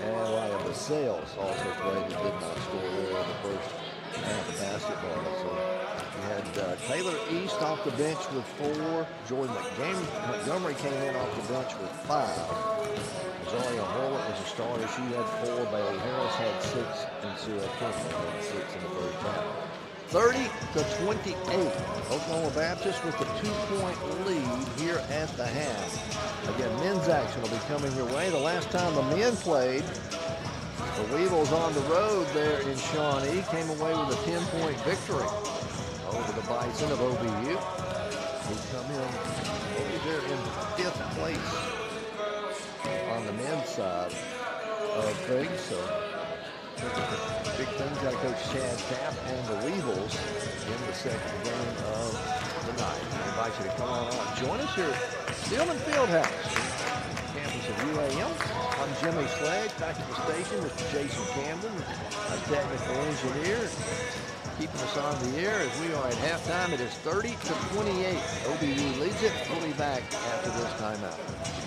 And Laya Basales also played and did not score there in the first half of basketball. So had uh, Taylor East off the bench with four. Joy Montgomery came in off the bench with five. Zoya Horlet was a starter. She had four. Bailey Harris had six. And Sierra Kirkland had six in the first half. 30 to 28. Oklahoma Baptist with a two-point lead here at the half. Again, men's action will be coming your way. The last time the men played, the Weevils on the road there in Shawnee came away with a 10-point victory over the Bison of OBU. They come in, they're in fifth place on the men's side of things. So big things out of Coach Chad Tapp and the Weevils in the second game of the night. I invite you to come on out. Join us here at Steelman Fieldhouse, campus of UAM. I'm Jimmy Sledge, back at the station with Jason Camden, our technical engineer, keeping us on the air as we are at halftime. It is 30 to 28. OBU leads it. We'll be back after this timeout.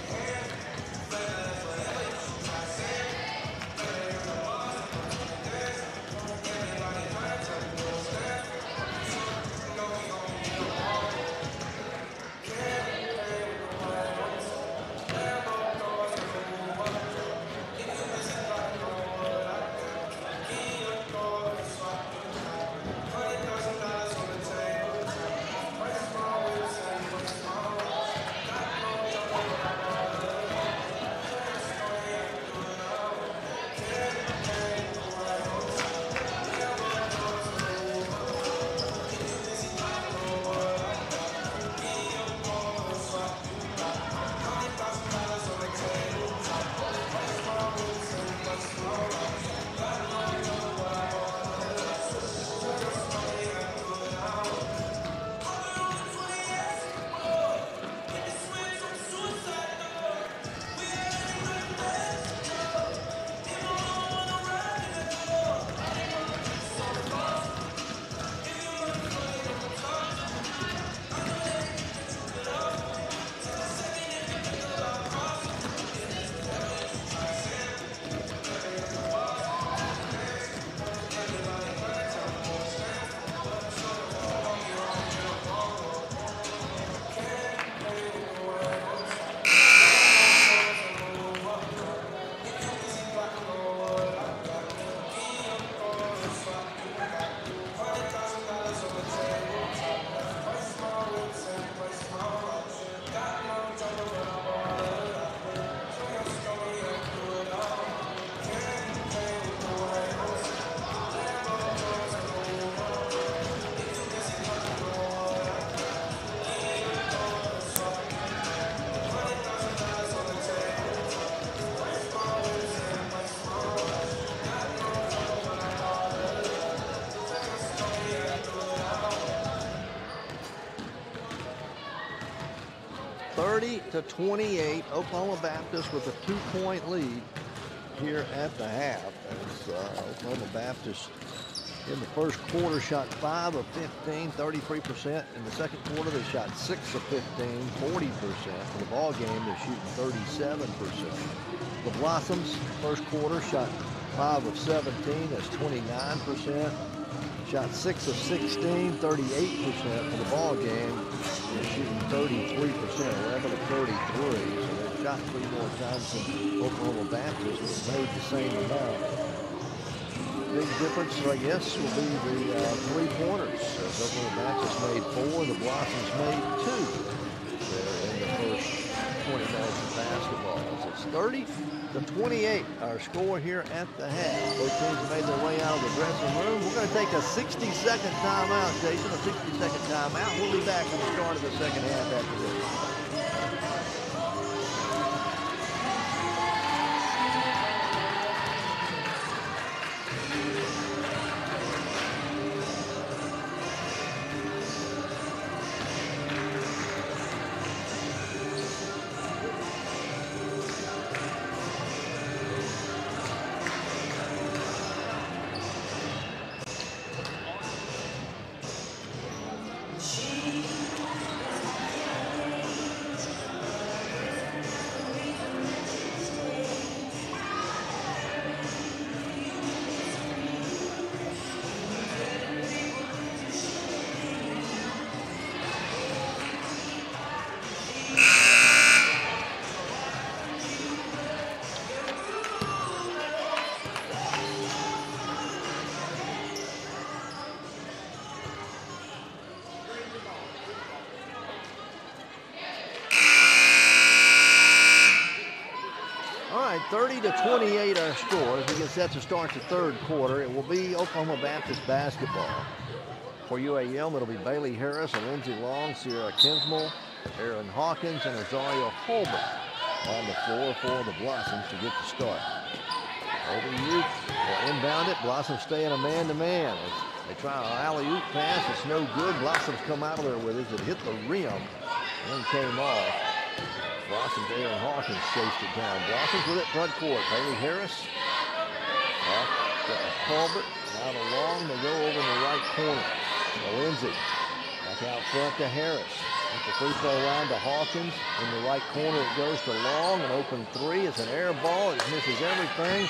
To 28. Oklahoma Baptist with a two-point lead here at the half. As uh, Oklahoma Baptist in the first quarter shot 5 of 15, 33%. In the second quarter, they shot 6 of 15, 40%. For the ball game, they're shooting 37%. The Blossoms, first quarter, shot 5 of 17, that's 29%. Shot 6 of 16, 38% for the ball game. They're shooting 33%, 11 of 33. So they shot three more times than Oklahoma Baptist, but made the same amount big difference, I guess, will be the uh, three-pointers. Oklahoma Baptist made four, the Blossoms made two there in the first 20 minutes of basketball. So it's 30 to 28, our score here at the half. Both teams made their way out of the dressing room. We're going to take a 60-second timeout, Jason, a 60-second timeout. We'll be back at the start of the second half after this. To 28 our score as we get set to start the third quarter. It will be Oklahoma Baptist basketball. For UAM, it'll be Bailey Harris and Lindsey Long, Sierra Kinsmore, Aaron Hawkins, and Azaria Holbert on the floor for the Blossoms to get the start. Over Youth will inbound it. Blossoms stay in a man-to-man. As they try an alley-oop pass. It's no good. Blossoms come out of there with it. It hit the rim and came off. Blossoms, Aaron Hawkins chased it down. Blossoms with it front court. Bailey Harris. Off to uh, Holbert. Out along. They go over in the right corner. Lindsey. Back out front to Harris. At the free throw line to Hawkins. In the right corner it goes to Long. An open three. It's an air ball. It misses everything.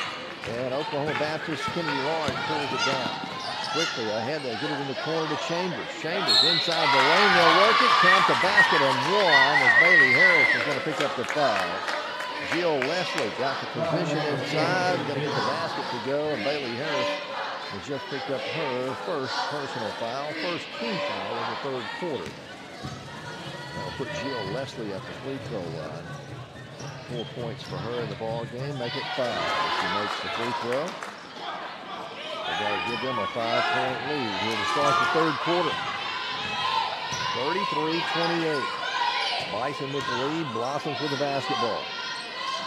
And Oklahoma Baptist Kennedy Lawrence pulls it down. Quickly ahead, they get it in the corner to Chambers. Chambers inside the lane, they'll work it. Count the basket and one as Bailey Harris is going to pick up the foul. Jill Leslie got the position inside, going to get the basket to go, and Bailey Harris has just picked up her first personal foul, first team foul in the third quarter. That'll put Jill Leslie at the free throw line. Four points for her in the ball game, make it five. She makes the free throw. They got to give them a five-point lead here to start the third quarter. 33-28. Bison with the lead. Blossoms with the basketball.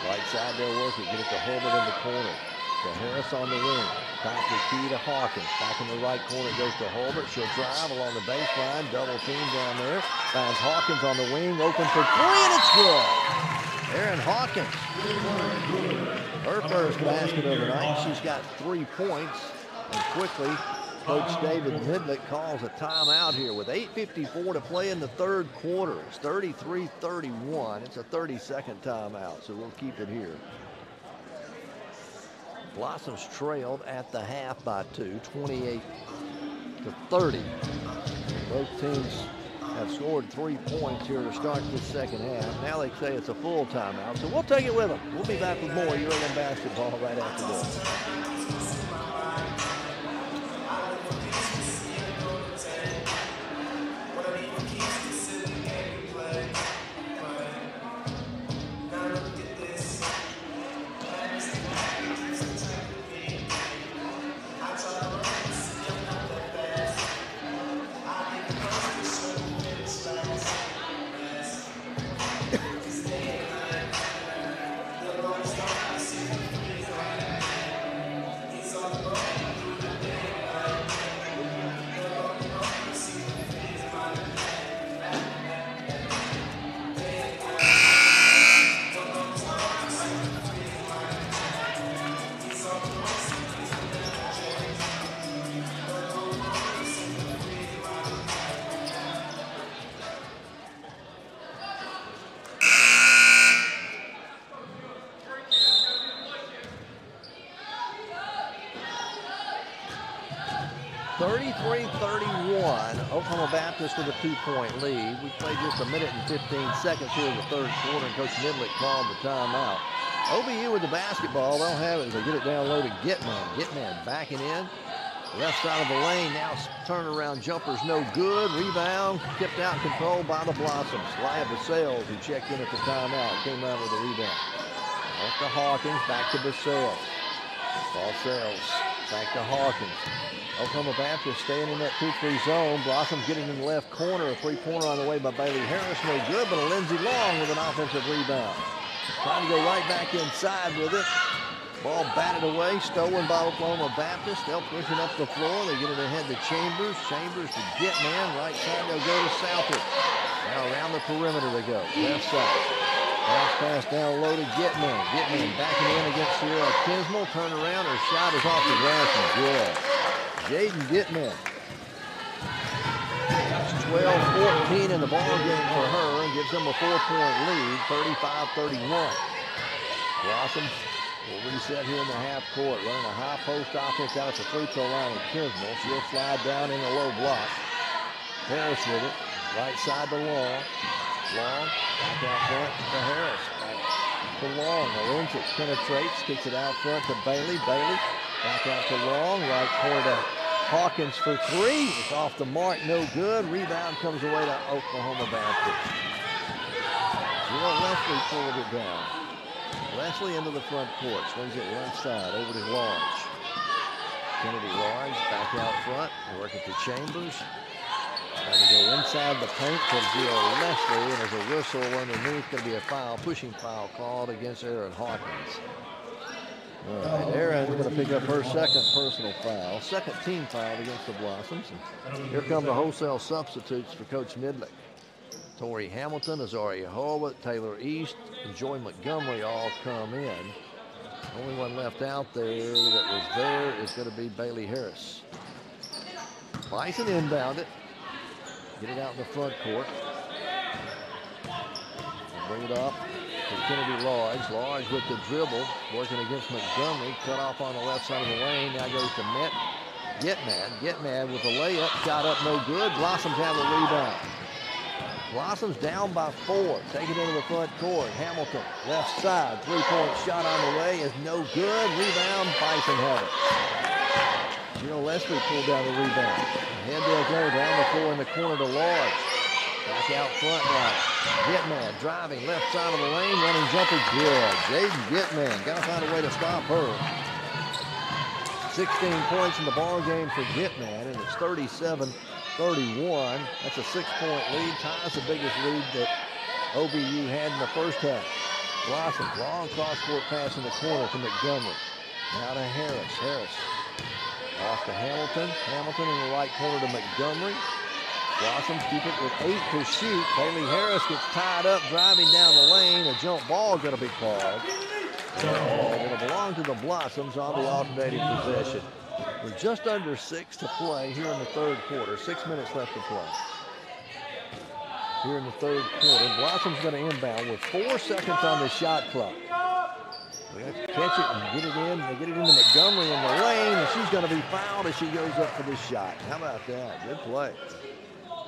Right side they'll work it. Get it to Holbert in the corner. To Harris on the wing. Top the key to Hawkins. Back in the right corner goes to Holbert. She'll drive along the baseline. Double team down there. Finds Hawkins on the wing. Open for three and it's good. Aaron Hawkins. Her first basket of the night. She's got three points. And quickly, Coach David Midlick calls a timeout here with 8.54 to play in the third quarter. It's 33-31. It's a 30-second timeout, so we'll keep it here. Blossoms trailed at the half by two, 28 to 30. Both teams have scored three points here to start this second half. Now they say it's a full timeout, so we'll take it with them. We'll be back with more UAM basketball right after this. Baptist with a two-point lead. We played just a minute and 15 seconds here in the third quarter, and Coach Midlick called the timeout. OBU with the basketball. They'll have it they get it down low to Gitman. Gitman backing in. Left side of the lane, now turnaround jumper's no good. Rebound, kept out controlled by the Blossoms. Laya Basales, who checked in at the timeout, came out with a rebound. Off to Hawkins, back to Basales. Basales, back to Hawkins. Oklahoma Baptist staying in that 2-3 zone. Blossom getting in the left corner. A three-pointer on the way by Bailey Harris. No good, but a Lindsey Long with an offensive rebound. Trying to go right back inside with it. Ball batted away, stolen by Oklahoma Baptist. They'll push it up the floor. They get it ahead to Chambers. Chambers to Gitman. Right side, they'll go to Southard. Now around the perimeter they go. Left side. Bounce pass down low to Gitman. Gitman backing in against Sierra Kinsmore. Turn around. Her shot is off the glass good. Jaden Gitman. 12-14 in the ball game for her and gives them a four-point lead, 35-31. Blossoms will reset here in the half court, running a high post offense out at the free throw line of Kinsmore. She'll slide down in a low block. Harris with it, right side to Long. Long, back out front to Harris. Back to Long. Lorenzo penetrates, kicks it out front to Bailey. Bailey back out to Long, right corner Hawkins for three. It's off the mark, no good. Rebound comes away to Oklahoma Baptist. Zero Leslie pulled it down. Leslie into the front court, swings it left side over to Large. Kennedy Large back out front, working to Chambers. Trying to go inside the paint to Zero Leslie, and there's a whistle underneath. Going to be a foul, pushing foul called against Aaron Hawkins. Right, Aaron's going to pick up her second personal foul, second team foul against the Blossoms. And here come the wholesale substitutes for Coach Midlick. Tori Hamilton, Azaria Horwath, Taylor East, and Joy Montgomery all come in. Only one left out there that was there is going to be Bailey Harris. Bison inbound it. Get it out in the front court. Bring it up to Kennedy Large. Large with the dribble, working against Montgomery. Cut off on the left side of the lane. Now goes to Met. Gitman, Get mad with the layup. Shot up no good. Blossoms have the rebound. Blossoms down by four. Take it into the front court. Hamilton, left side. Three-point shot on the way is no good. Rebound. Bison have it. Gino Leslie pulled down the rebound. Ahead they'll go down the floor in the corner to Large. Back out front now. Gitman driving left side of the lane, running jumper good. Jaden Gitman, gotta find a way to stop her. 16 points in the ball game for Gitman, and it's 37-31. That's a six-point lead, ties the biggest lead that OBU had in the first half. Blossom, long cross-court pass in the corner to Montgomery. Now to Harris. Harris off to Hamilton. Hamilton in the right corner to Montgomery. Blossoms keep it with eight to shoot. Bailey Harris gets tied up driving down the lane. A jump ball going to be called. And it'll belong to the Blossoms on the alternating possession. With just under six to play here in the third quarter. Six minutes left to play. Here in the third quarter. Blossom's going to inbound with four seconds on the shot clock. Have to catch it and get it in. They get it into Montgomery in the lane, and she's going to be fouled as she goes up for this shot. How about that? Good play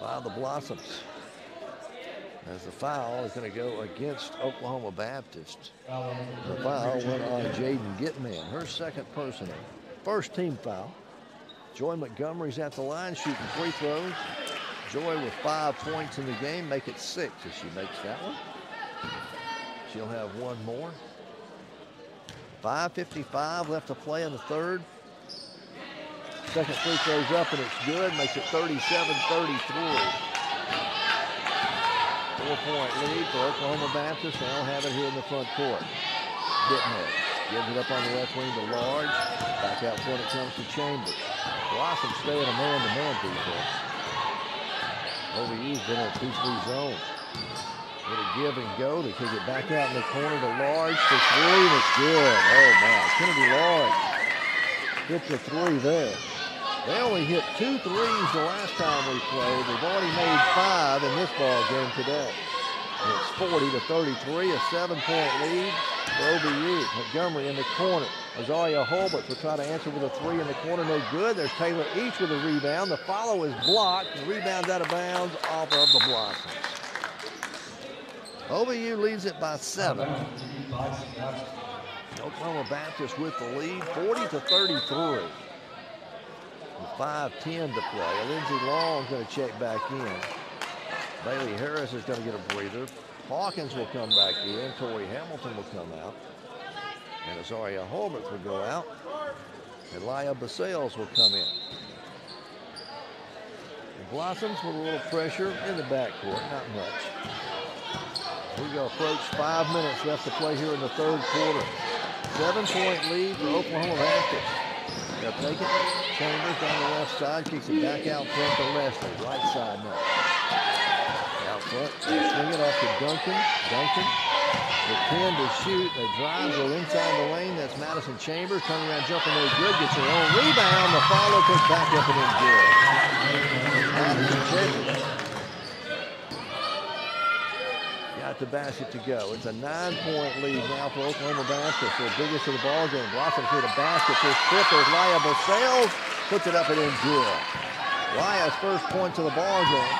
by the Blossoms. As the foul is going to go against Oklahoma Baptist. The foul went on Jaden Gitman, her second personal. First team foul. Joy Montgomery's at the line shooting free throws. Joy with five points in the game, make it six if she makes that one. She'll have one more. 5.55 left to play in the third. Second free throw's up and it's good. Makes it 37-33. Four-point lead for Oklahoma Baptist. They'll have it here in the front court. Gitman gives it up on the left wing to Large. Back out front it comes to Chambers. Blossom stay in a man-to-man defense. OBU's been in a 2-3 zone. Little give and go. They kick it back out in the corner to Large for three, and it's good. Oh, man. Kennedy Large hits a three there. They only hit two threes the last time we played. They've already made five in this ball game today. It's 40 to 33, a seven-point lead for OBU. Montgomery in the corner. Azaria Holbert will try to answer with a three in the corner, no good. There's Taylor East with a rebound. The follow is blocked. The rebound's out of bounds off of the Blossoms. OBU leads it by seven. Oklahoma Baptist with the lead, 40 to 33. With 5-10 to play. Lindsey Long going to check back in. Bailey Harris is going to get a breather. Hawkins will come back in. Tori Hamilton will come out. And Azaria Holbert will go out. Laya Basales will come in. Blossoms with a little pressure in the backcourt, not much. We go approach five minutes left to play here in the third quarter. Seven-point lead for Oklahoma Baptist. They'll take it. Chambers down the left side, kicks it back out front to Leslie. Right side now Out front. They swing it off to Duncan. Duncan with 10 to shoot. They drive, go inside the lane. That's Madison Chambers. Turning around, jumping no good. Gets her own rebound. The follow comes back up and in good. Madison Chambers the basket to go. It's a nine-point lead now for Oklahoma Baptist. The biggest of the ball game. Blossoms hit a basket. This trip is Laya Basales. Puts it up and in good. Laya's first point to the ball game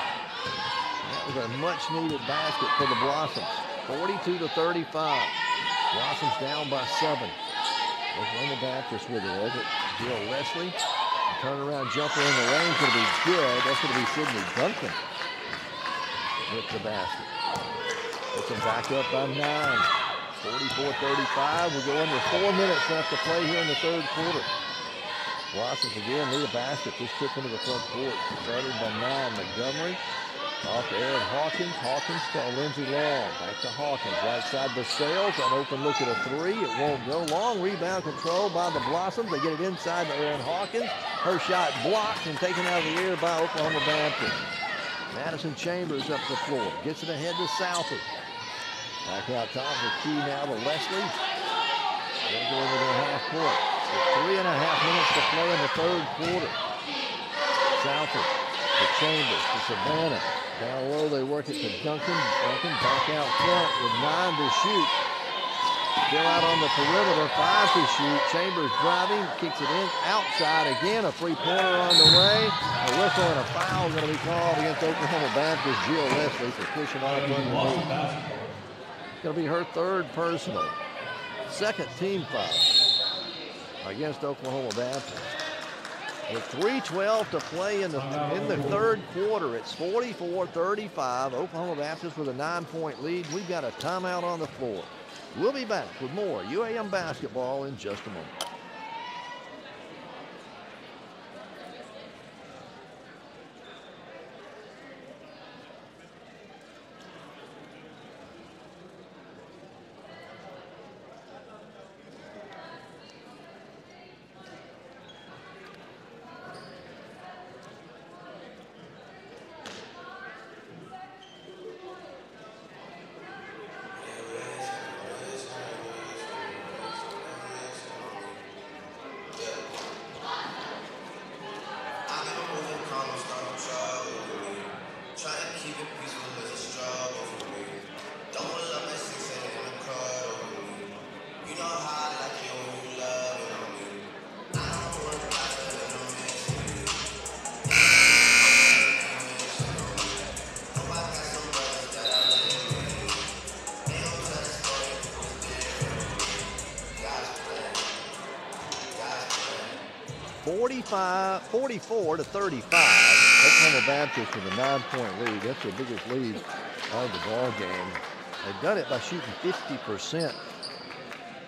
That was a much needed basket for the Blossoms. 42 to 35. Blossoms down by seven. Oklahoma Baptist with it. There's it. Jill Leslie. Turnaround jumper in the lane going to be good. That's going to be Sydney Duncan with the basket. Puts them back up by nine. 44-35. We're going with four minutes left to play here in the third quarter. Blossoms again need a basket. This trip into the front court. Started by nine. Montgomery off to Aaron Hawkins. Hawkins to Lindsey Long. Back to Hawkins. Right side Basales. An open look at a three. It won't go. Long rebound control by the Blossoms. They get it inside to Aaron Hawkins. Her shot blocked and taken out of the air by Oklahoma Baptist. Madison Chambers up the floor. Gets it ahead to Southey. Back out top the key now to Leslie. They go over their half court. With three and a half minutes to play in the third quarter. Southey to Chambers to Savannah. Down low, they work it to Duncan. Duncan back out front with nine to shoot. Still out on the perimeter, five to shoot. Chambers driving, kicks it in outside again. A three-pointer on the way. A whistle and a foul is going to be called against Oklahoma Baptist. Jill Leslie for pushing off underneath. Going to be her third personal. Second team foul against Oklahoma Baptist. With 3.12 to play in the in the third quarter, it's 44-35. Oklahoma Baptist with a nine-point lead. We've got a timeout on the floor. We'll be back with more UAM basketball in just a moment. Five, 44 to 35. Oklahoma Baptist with a nine-point lead. That's their biggest lead of the ball game. They've done it by shooting 50%,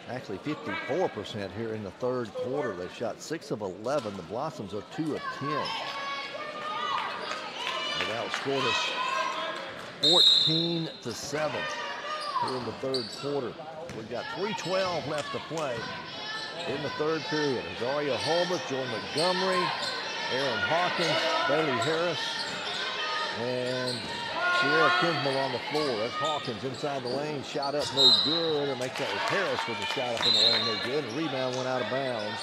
actually 54% here in the third quarter. They've shot six of 11. The Blossoms are two of 10. They've outscored us 14 to seven here in the third quarter. We've got 3:12 left to play in the third period. Azaria Holbert, Joy Montgomery, Aaron Hawkins, Bailey Harris, and Sierra Kinsmore on the floor. That's Hawkins inside the lane, shot up no good. It makes that with Harris with the shot up in the lane no good. The rebound went out of bounds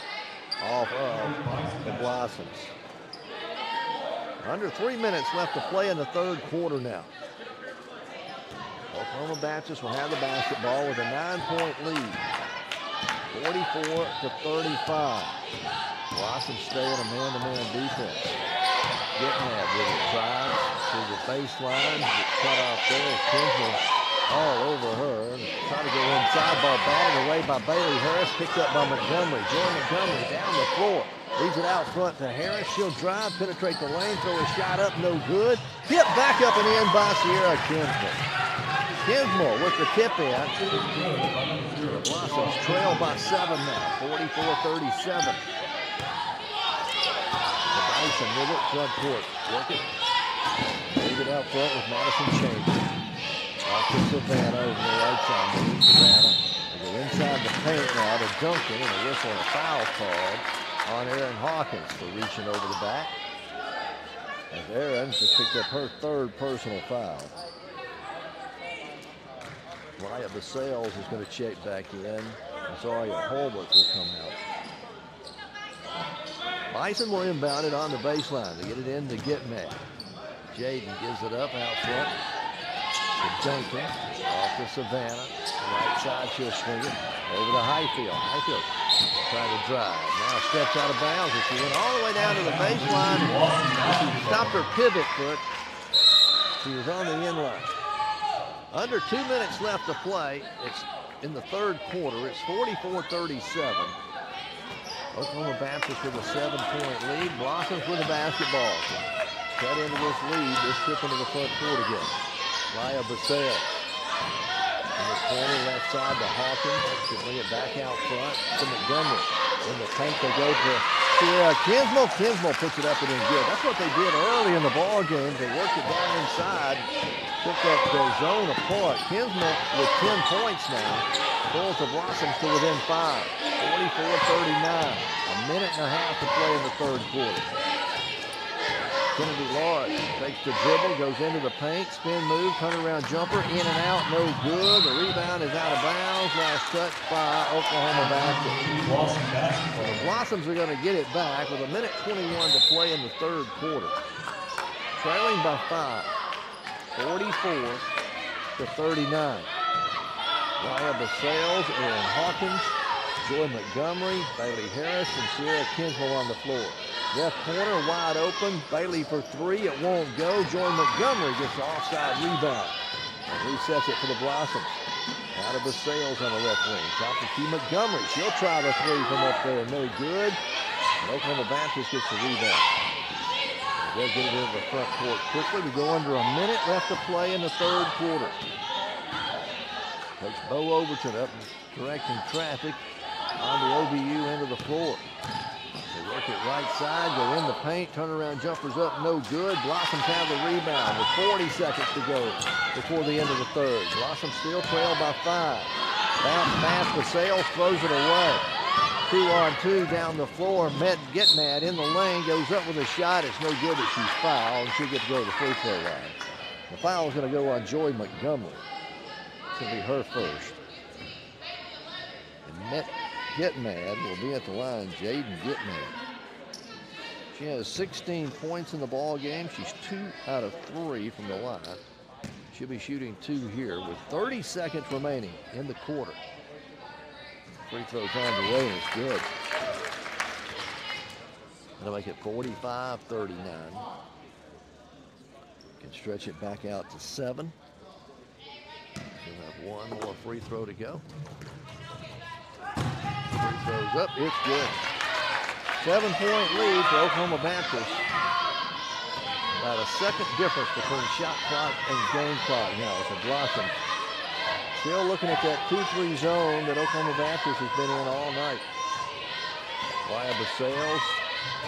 off of the Blossoms. Under three minutes left to play in the third quarter now. Oklahoma Baptist will have the basketball with a nine-point lead. 44 to 35. Blossom stay in a man-to-man defense. Gitman with it. Drives to the baseline. Cut off there. Kinsmore all over her. Try to go inside. Ball batted away by Bailey Harris. Picked up by Montgomery. Joy Montgomery down the floor. Leaves it out front to Harris. She'll drive, penetrate the lane, throw a shot up, no good. Hit back up and in by Sierra Kinsmore. Kinsmore with the tip in. The Blossoms trail by seven now, 44-37. The Bison with it, front court. Work it. Leave it out front with Madison Chambers. Off to Savannah over the right side. Savannah. They go inside the paint now to Duncan and a whistle and a foul called on Aaron Hawkins for reaching over the back. As Aaron just picked up her third personal foul. Laya Basales is going to check back in. And Zaria Holbert will come out. Bison will inbound it on the baseline. They get it in to Gitman. Jaden gives it up out front to Duncan. Off to Savannah. Right side, she'll swing it. Over to Highfield. Highfield trying to drive. Now steps out of bounds. She went all the way down to the baseline. She stopped her pivot foot. She was on the inline. Under two minutes left to play. It's in the third quarter. It's 44-37. Oklahoma Baptist with a seven-point lead. Blossoms with the basketball. Cut into this lead. This trip into the front court again. Laya Basale. In the corner, left side to Hawkins. To bring it back out front to Montgomery. In the tank, they go to Sierra Kinsmore. Kinsmore puts it up and in good. That's what they did early in the ball game. They worked it down inside. Took up the zone apart. Kinsmore with 10 points now. Pulls the Blossoms to within five. 44-39. A minute and a half to play in the third quarter. Kennedy Lawrence takes the dribble, goes into the paint, spin move, turnaround jumper, in and out, no good. The rebound is out of bounds. Last touch by Oklahoma Baptist. Well, the Blossoms are going to get it back with a minute 21 to play in the third quarter. Trailing by five, 44 to 39. Laya Basales, Aaron Hawkins, Joy Montgomery, Bailey Harris, and Sierra Kinsmore on the floor. Left corner wide open. Bailey for three. It won't go. Joy Montgomery gets the offside rebound. And resets it for the Blossoms. Out of the sails on the left wing. Top to Key Montgomery. She'll try the three from up there. No good. And Oklahoma Baptist gets the rebound. They'll get it into the front court quickly. We go under a minute left to play in the third quarter. Coach Bo Overton up directing traffic on the OBU of the floor. They work it right side, go in the paint, turnaround jumpers up, no good. Blossoms have the rebound with 40 seconds to go before the end of the third. Blossom still trail by five. Bounce pass to Sales, throws it away. Two on two down the floor. Met Gitman in the lane, goes up with a shot. It's no good that she's fouled, she'll get to go to the free throw line. The foul is going to go on Joy Montgomery. It's going to be her first. And Met Gitman will be at the line. Jaden Gitman. She has 16 points in the ball game. She's two out of three from the line. She'll be shooting two here with 30 seconds remaining in the quarter. Free throws on the way it's good. That'll make it 45-39. Can stretch it back out to seven. She'll have one more free throw to go. Free throws up, it's good. Seven point lead for Oklahoma Baptist. About a second difference between shot clock and game clock now as the Blossom still looking at that 2-3 zone that Oklahoma Baptist has been in all night. Laya Basales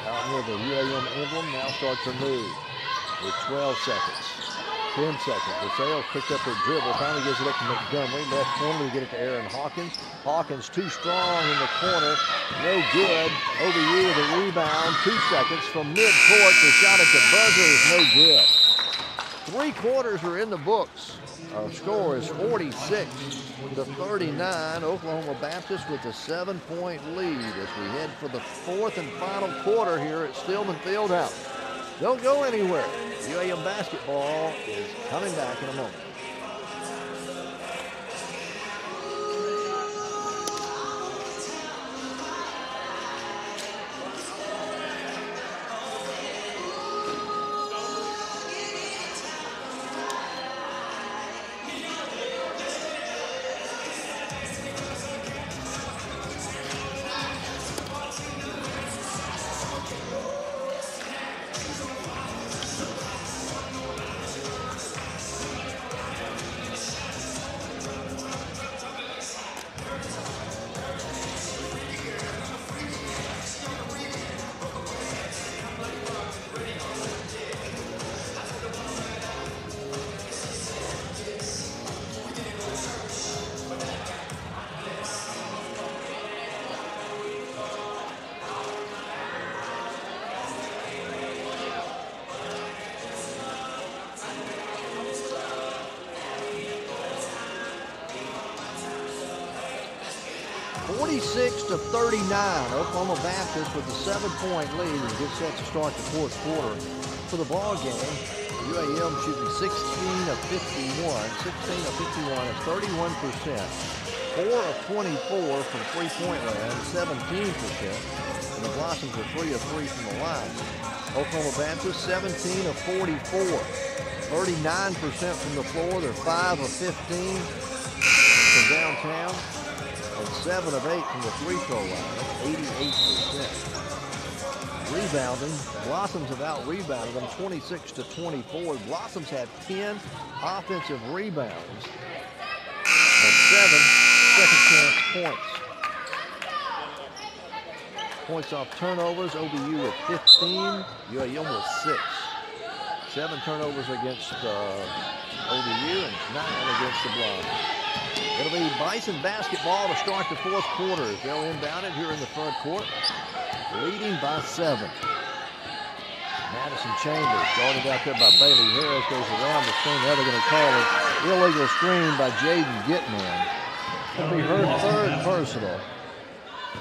out near the UAM emblem now starts her move with 12 seconds. 10 seconds. Basales picked up her dribble, finally gives it up to Montgomery. Left corner to get it to Aaron Hawkins. Hawkins too strong in the corner. No good. OBU with a rebound. Two seconds from mid-court. The shot at the buzzer is no good. Three quarters are in the books. Our score is 46 to 39. Oklahoma Baptist with a seven-point lead as we head for the fourth and final quarter here at Steelman Fieldhouse. Don't go anywhere. UAM basketball is coming back in a moment. Oklahoma Baptist with a seven-point lead and gets set to start the fourth quarter for the ball game. UAM shooting 16 of 51. 16 of 51 is 31 percent. Four of 24 from three-point land, 17 percent. And the Blossoms are three of three from the line. Oklahoma Baptist 17 of 44. 39 percent from the floor. They're five of 15 from downtown seven of eight from the free throw line. 88 percent rebounding. Blossoms have out rebounded them 26 to 24. Blossoms had 10 offensive rebounds and seven second chance points. Points off turnovers, OBU with 15, UAM with six. Seven turnovers against uh, OBU and nine against the Blossoms. It'll be Bison basketball to start the fourth quarter. They'll inbound it here in the front court leading by seven. Madison Chambers guarded out there by Bailey Harris goes around the screen. Now they're going to call it illegal screen by Jaden Gitman. It'll be her third personal.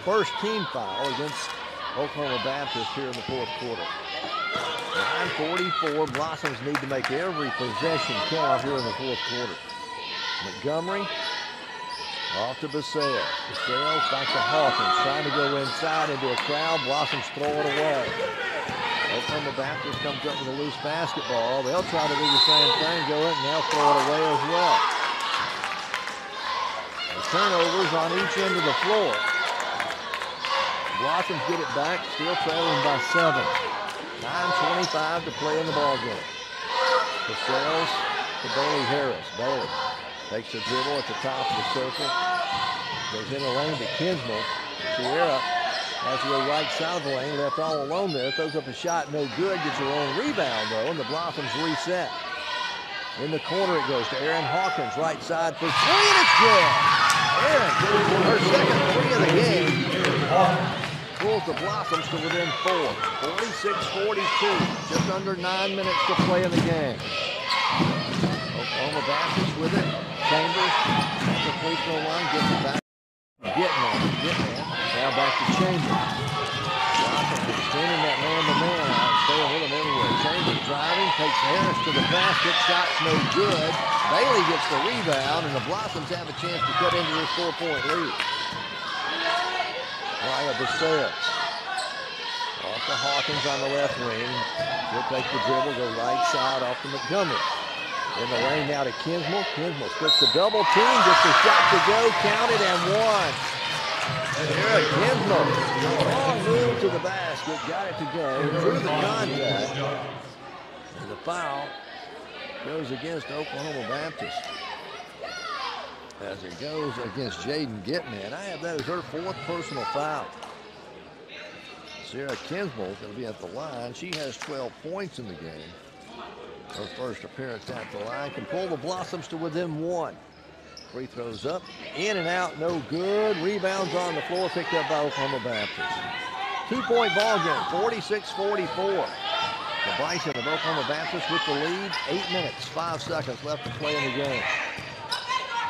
First team foul against Oklahoma Baptist here in the fourth quarter. 9.44. Blossoms need to make every possession count here in the fourth quarter. Montgomery off to Basale. Basale back to Hawkins, trying to go inside into a crowd. Blossoms throw it away. Oklahoma Baptist comes up with a loose basketball. They'll try to do the same thing, go in, and they'll throw it away as well. The turnovers on each end of the floor. Blossoms get it back, still trailing by seven. 9.25 to play in the ball game. Basales to Bailey Harris. Bailey Takes a dribble at the top of the circle. Goes in the lane to Kinsmore. Sierra has to go right side of the lane, left all alone there. Throws up a shot, no good. Gets her own rebound though, and the Blossoms reset. In the corner it goes to Aaron Hawkins, right side for three, and it's good. Aaron her second three of the game. Pulls the Blossoms to within four. 46-42. Just under nine minutes to play in the game. Oklahoma Baptist with it. Chambers the free throw line, gets it back. Getting on, getting on. Now back to Chambers. Johnson extending that man-to-man out, staying with him everywhere. Chambers driving, takes Harris to the basket, shot's no good. Bailey gets the rebound, and the Blossoms have a chance to cut into this four-point lead. Laya Basales. Off to Hawkins on the left wing. He'll take the dribble, go right side off to Montgomery. In the lane now to Kinsmore. Kinsmore splits the double team, gets the shot to go, counted and one. Eric Kinsmore, long move to the basket, got it to go, through the contact. And the foul goes against Oklahoma Baptist. As it goes against Jaden Gitman. I have that as her fourth personal foul. Sierra Kinsmore is going to be at the line. She has 12 points in the game. Her first appearance at the line can pull the Blossoms to within one. Free throws up, in and out, no good. Rebounds on the floor, picked up by Oklahoma Baptist. Two-point ball game, 46-44. The Bison of Oklahoma Baptist with the lead. Eight minutes, five seconds left to play in the game.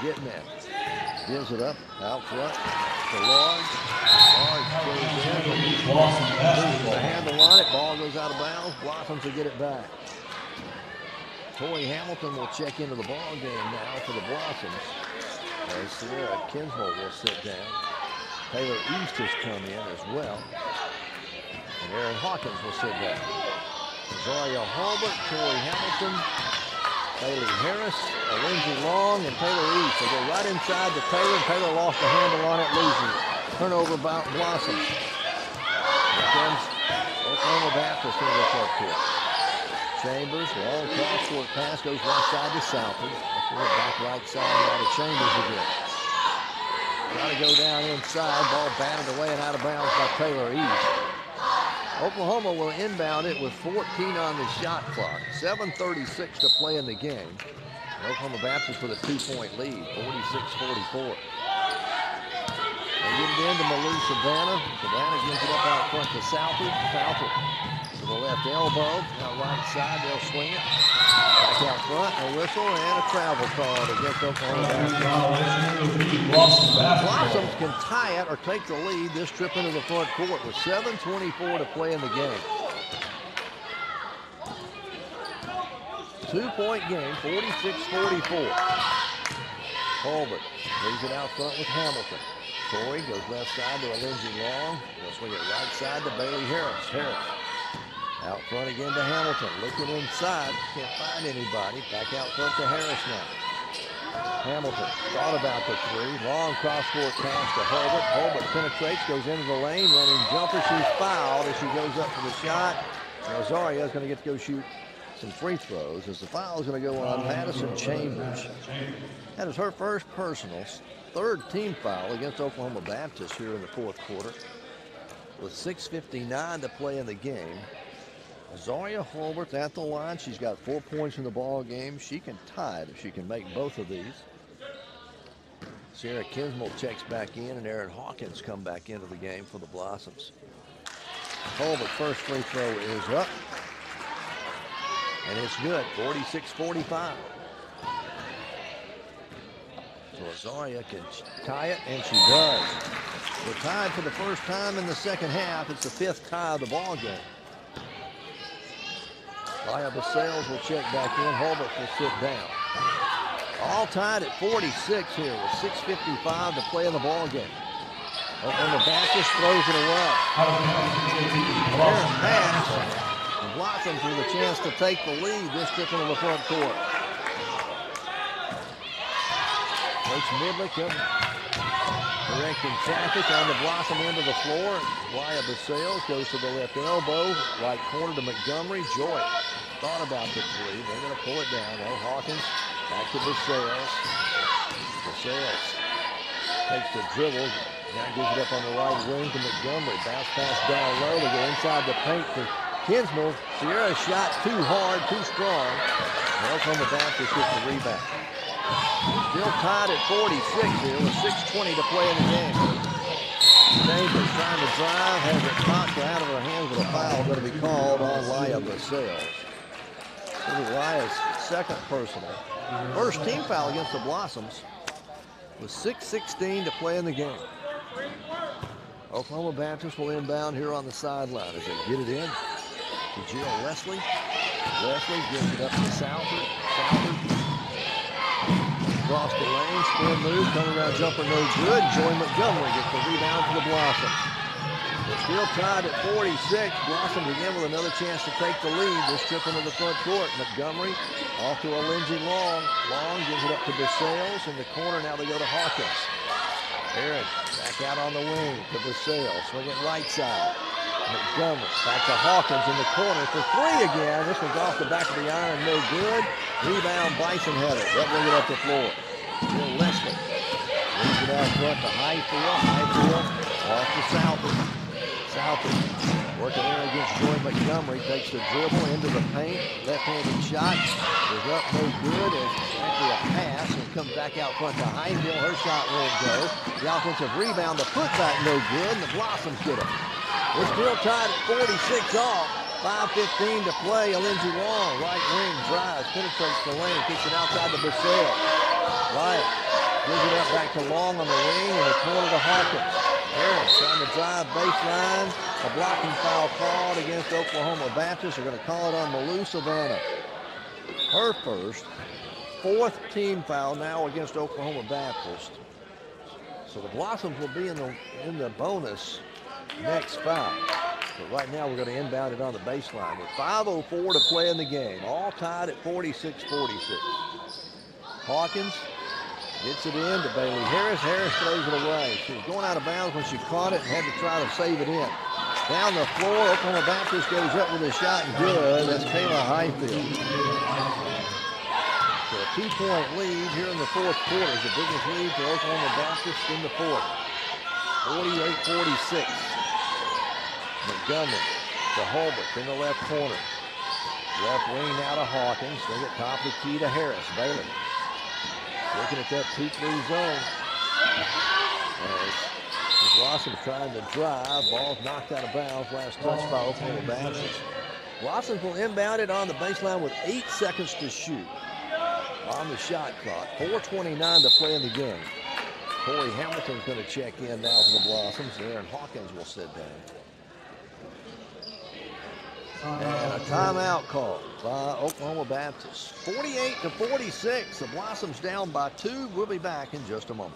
Getting it. Gives it up out front to Large. Large goes in. The handle on it. Ball goes out of bounds. Blossoms will get it back. Tori Hamilton will check into the ball game now for the Blossoms. As Sierra Kinsmore will sit down. Taylor East has come in as well. And Aaron Hawkins will sit down. Zaria Holbert, Tori Hamilton, Bailey Harris, Lindsey Long, and Taylor East. They go right inside to Taylor, Taylor lost the handle on it, losing. Turnover about Blossoms. Here comes Oklahoma Baptist in the front court. Chambers, long cross court pass goes right side to Southard. Back right side now of Chambers again. Got to go down inside. Ball batted away and out of bounds by Taylor East. Oklahoma will inbound it with 14 on the shot clock. 7.36 to play in the game. And Oklahoma Baptist with a two-point lead, 46-44. They get it into Malou Savannah. Savannah gives it up out front to Southard. Southard the left elbow. Now right side, they'll swing it. Back out front, a whistle and a travel card against Oklahoma. Blossoms can tie it or take the lead this trip into the front court with 7.24 to play in the game. Two-point game, 46-44. Holbert leaves it out front with Hamilton. Torrey goes left side to a Lindsey Long. They'll swing it right side to Bailey Harris. Harris out front again to Hamilton. Looking inside. Can't find anybody. Back out front to Harris now. Hamilton thought about the three. Long cross-court pass to Holbert. Holbert penetrates, goes into the lane. Running jumper. She's fouled as she goes up for the shot. Rosario is going to get to go shoot some free throws as the foul is going to go on Madison Chambers. That is her first personal, third team foul against Oklahoma Baptist here in the fourth quarter. With 6.59 to play in the game. Zaria Holbert at the line. She's got four points in the ball game. She can tie it if she can make both of these. Sierra Kinsmore checks back in, and Aaron Hawkins come back into the game for the Blossoms. Holbert first free throw is up. And it's good, 46-45. So Azaria can tie it, and she does. We're tied for the first time in the second half. It's the fifth tie of the ball game. Laya Basales will check back in. Holbert will sit down. All tied at 46 here with 6.55 to play in the ball game. And the Baptist throws it away. There's pass. Blossoms with a chance to take the lead this trip into the front court. Coach Midlick directing traffic on the Blossom end of the floor. Laya Basales goes to the left elbow, right corner to Montgomery. Joy thought about the three. They're going to pull it down. Oh, Hawkins back to Basales. Basales takes the dribble. Now gives it up on the right wing to Montgomery. Bounce pass down low. They go inside the paint for Kinsmore. Sierra shot too hard, too strong. Oklahoma Baptist gets the rebound. Still tied at 46 here with 6.20 to play in the game. Chambers trying to drive, has it knocked out of her hands with a foul going to be called on Laya Basales. This is Laya's second personal. First team foul against the Blossoms with 6.16 to play in the game. Oklahoma Baptist will inbound here on the sideline as they get it in to Jill Leslie. Leslie gives it up to Southard. Southard across the lane, spin move, coming around jumper, no good. Joy Montgomery gets the rebound for the Blossoms. They're still tied at 46. Blossoms again with another chance to take the lead. This trip into the front court. Montgomery off to a Lindsey Long. Long gives it up to Basales in the corner. Now they go to Hawkins. Aaron back out on the wing to Basales. Swing it right side. Montgomery back to Hawkins in the corner for three again. This one's off the back of the iron, no good. Rebound, Bison header. They'll bring it up the floor. Still Leslie. Brings it out front to Highfield. Highfield off to Southard. Southard working there against Joy Montgomery. Takes the dribble into the paint. Left-handed shot is up, no good. It's actually a pass and comes back out front to Highfield. Her shot won't go. The offensive rebound, the putback no good, and the Blossoms get it. We're still tied at 46 all. 5.15 to play. Lindsey Long, right wing, drives, penetrates the lane, kicks it outside to Basales. Right, gives it up back to Long on the wing and the corner to Hawkins. Harris trying to drive baseline. A blocking foul called against Oklahoma Baptist. They're going to call it on Malou Savannah. Her first, fourth team foul now against Oklahoma Baptist. So the Blossoms will be in the in the bonus next foul. But right now we're going to inbound it on the baseline with 5.04 to play in the game. All tied at 46-46. Hawkins gets it in to Bailey Harris. Harris throws it away. She was going out of bounds when she caught it and had to try to save it in. Down the floor, Oklahoma Baptist goes up with a shot good. That's Kayla Highfield. So a two-point lead here in the fourth quarter is the biggest lead for Oklahoma Baptist in the fourth. 48-46. Montgomery to Holbert in the left corner. Left wing now to Hawkins. Swing it top of the key to Harris. Bailey looking at that 2-3 zone. As Blossom's trying to drive. Ball knocked out of bounds. Last touch by Oklahoma Baptist. Blossoms will inbound it on the baseline with eight seconds to shoot on the shot clock. 4.29 to play in the game. Corey Hamilton's going to check in now for the Blossoms. Aaron Hawkins will sit down. And a timeout call by Oklahoma Baptist. 48 to 46. The Blossoms down by two. We'll be back in just a moment.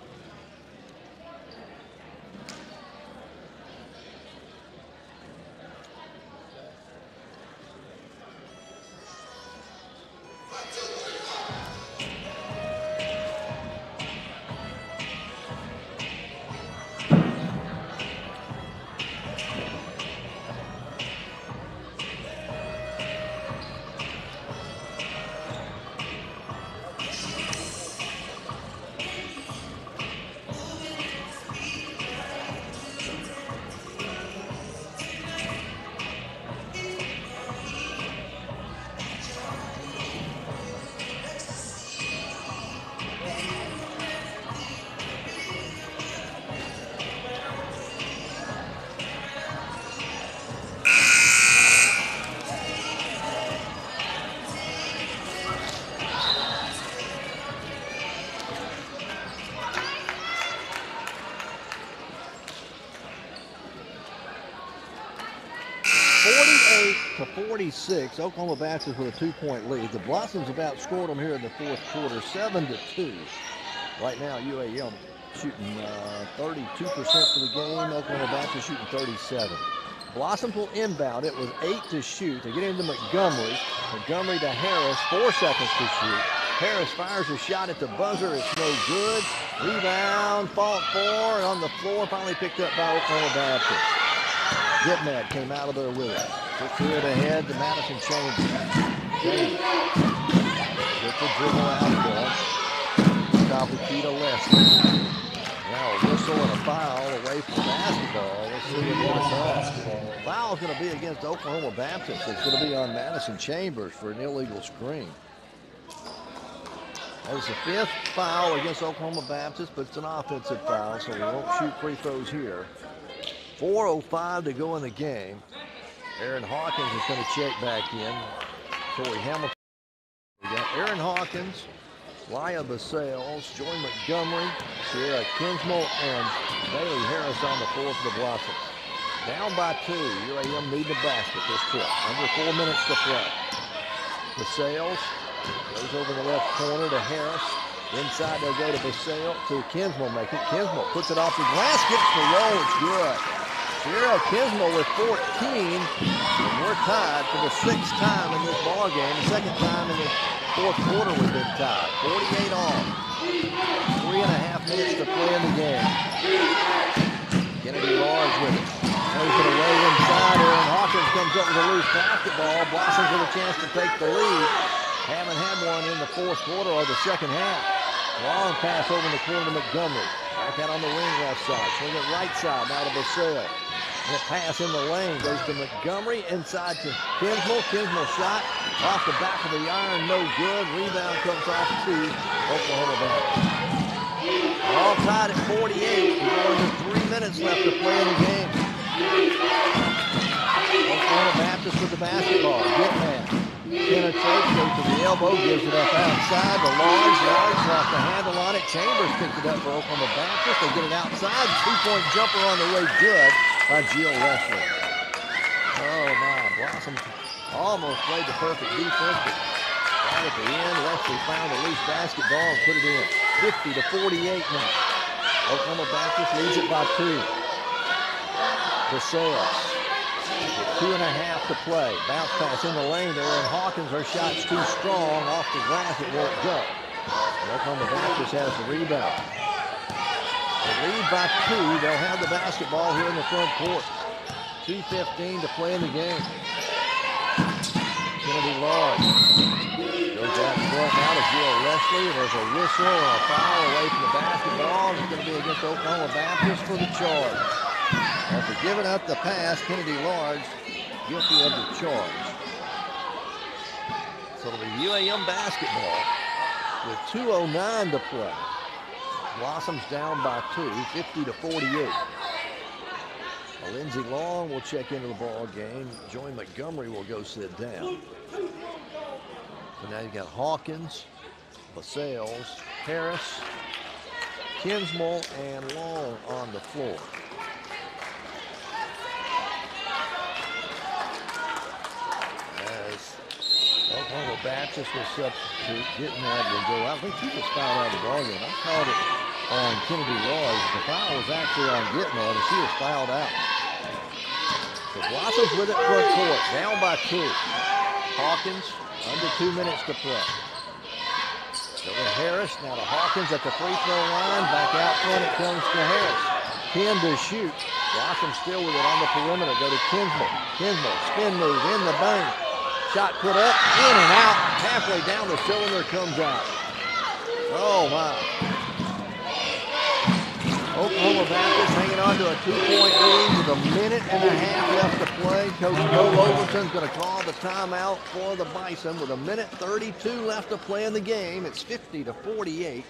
46. Oklahoma Baptist with a two-point lead. The Blossoms about scored them here in the fourth quarter, seven to two. Right now, UAM shooting 32% uh, for the game. Oklahoma Baptist shooting 37. Blossoms will inbound it was eight to shoot. They get into Montgomery. Montgomery to Harris, four seconds to shoot. Harris fires a shot at the buzzer. It's no good. Rebound, fault four, on the floor, finally picked up by Oklahoma Baptist. Gitman came out of there with it. Took it ahead to Madison Chambers. Get the dribble out the key Leslie. Now a whistle and a foul away from basketball. Let's see what it's on. Foul's going to be against Oklahoma Baptist. It's going to be on Madison Chambers for an illegal screen. That was the fifth foul against Oklahoma Baptist, but it's an offensive foul, so we won't shoot free throws here. 4.05 to go in the game. Aaron Hawkins is going to check back in. Corey Hamilton. We got Aaron Hawkins, Laya Basales, Joy Montgomery, Sierra Kinsmore, and Bailey Harris on the floor for the Blossoms. Down by two. UAM need the basket this trip. Under four minutes to play. Basales goes over the left corner to Harris. Inside they'll go to Basale to Kinsmore make it. Kinsmore puts it off the glass, gets the roll. It's good. Sierra Kinsmore with 14, and we're tied for the sixth time in this ball game. The second time in the fourth quarter we've been tied. 48 on. Three and a half minutes to play in the game. Kennedy Large with it. Plays it away inside. Aaron Hawkins comes up with a loose basketball. Blossoms with a chance to take the lead. Haven't had one in the fourth quarter or the second half. Long pass over the corner to Montgomery. Back out on the wing left side. Swing it right side now to Basile. And a pass in the lane goes to Montgomery inside to Kinsmore. Kinsmore shot off the back of the iron, no good. Rebound comes off to Oklahoma Baptist. All tied at 48. We're going to three minutes left to play in the game. Oklahoma Baptist with the basketball. Gitman. Penetrates, goes to the elbow, gives it up outside. The large, large lost the handle on it. Chambers picked it up for Oklahoma Baptist. They get it outside. Two-point jumper on the way, good by Jill Leslie. Oh my, Blossom almost played the perfect defense, but right at the end, Leslie found a loose basketball and put it in. 50 to 48 now. Oklahoma Baptist leads it by two. DeSales. Two and a half to play. Bounce pass in the lane there, and Hawkins, her shot's too strong. Off the glass, it won't go. Oklahoma Baptist has the rebound. They lead by two. They'll have the basketball here in the front court. 2.15 to play in the game. Kennedy Large goes out front now to Jill Leslie. There's a whistle and a foul away from the basketball. It's going to be against Oklahoma Baptist for the charge. After giving up the pass, Kennedy Large guilty of the charge. So it'll be UAM basketball with 2.09 to play. Blossoms down by two, 50 to 48. Lindsey Long will check into the ball game. Joey Montgomery will go sit down. So now you got Hawkins, Basales, Harris, Kinsmore, and Long on the floor. As Oklahoma Baptist was substitute, getting that to go out. I think he was fouled out of the ball game. I called it on Kennedy Large. The foul was actually on Gitman, and she was fouled out. So Blossoms with it front court, down by two. Hawkins, under two minutes to play. So to Harris, now to Hawkins at the free throw line. Back out front it comes to Harris. Pin to shoot. Blossom still with it on the perimeter. Go to Kinsmore. Kinsmore, spin move in the bank. Shot put up, in and out. Halfway down the cylinder comes out. Oh my. Oklahoma Baptist hanging on to a two-point lead with a minute and a half left to play. Coach Bo Overton's going to call the timeout for the Bison with a minute 32 left to play in the game. It's 50 to 48.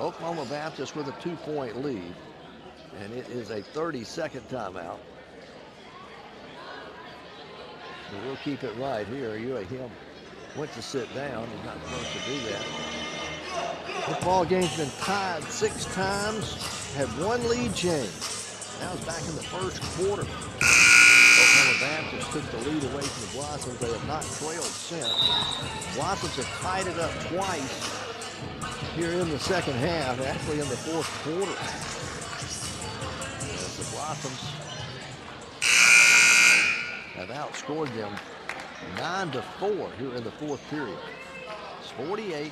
Oklahoma Baptist with a two-point lead, and it is a 30-second timeout. So we'll keep it right here. You and him went to sit down. He's not supposed to do that. This ball game's been tied six times, had one lead change. Now it's back in the first quarter. Oklahoma Baptist took the lead away from the Blossoms. They have not trailed since. Blossoms have tied it up twice here in the second half, actually in the fourth quarter. As the Blossoms have outscored them 9 to 4 here in the fourth period. It's 48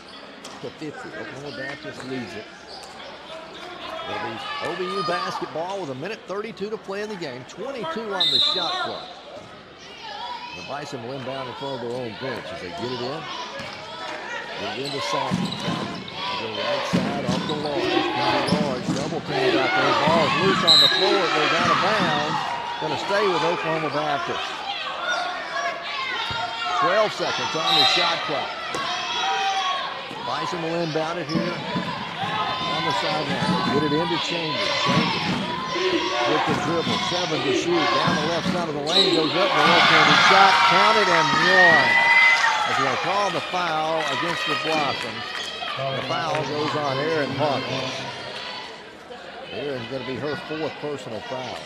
to 50. Oklahoma Baptist leads it. It'll be OBU basketball with a minute 32 to play in the game. 22 on the shot clock. The Bison will inbound in front of their own bench as they get it in. Get it into Salton. Go right side off the large. Large double team out there. Ball's loose on the floor. It goes out of bounds. Going to stay with Oklahoma Baptist. 12 seconds on the shot clock. Bison will inbound it here on the sideline. Get it into Chambers. Chambers with the dribble. Seven to shoot. Down the left side of the lane. Goes up. The left-handed shot. Counted and one. As they call the foul against the Blossoms. The foul goes on Aaron Hawkins. Aaron's going to be her fourth personal foul.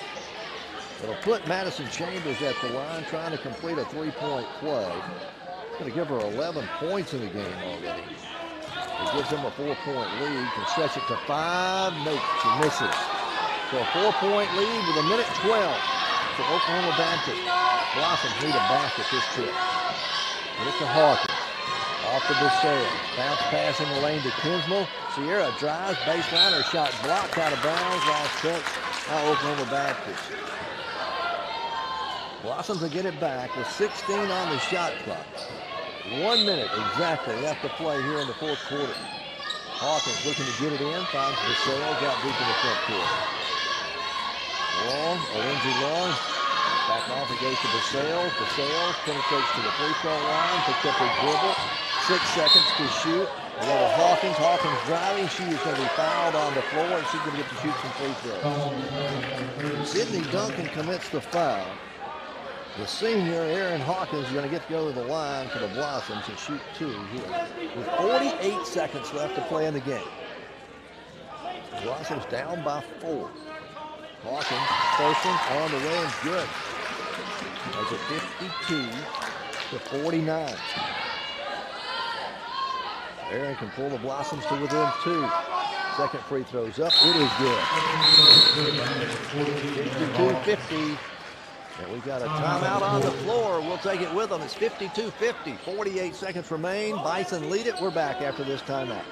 It'll put Madison Chambers at the line trying to complete a three-point play. It's going to give her 11 points in the game already. It gives them a four-point lead. Can stretch it to five. Nope, she misses. So a four-point lead with a minute 12 for Oklahoma Baptist. Blossoms need a basket this trip. Get it to Hawkins. Off to Basale. Bounce pass in the lane to Kinsmore. Sierra drives, baseline, her shot blocked out of bounds. Last touch. Now Oklahoma Baptist. Blossoms will get it back with 16 on the shot clock. One minute exactly left to play here in the fourth quarter. Hawkins looking to get it in, finds Basale, got deep in the front court. Long, Lindsey Long, back off it goes to Basale. Basale penetrates to the free throw line, picks up a dribble, six seconds to shoot. Little Hawkins, Hawkins driving, she is going to be fouled on the floor and she's going to get to shoot some free throws. Sydney Duncan commits the foul. The senior, Aaron Hawkins, is going to get to go to the line for the Blossoms and shoot two here. With 48 seconds left to play in the game. Blossoms down by four. Hawkins, first one on the way and good. That's a 52 to 49. Aaron can pull the Blossoms to within two. Second free throw's up. It is good. 52-50. And we've got a oh, timeout on the floor. We'll take it with them. It's 52-50. 48 seconds remain. Bison lead it. We're back after this timeout.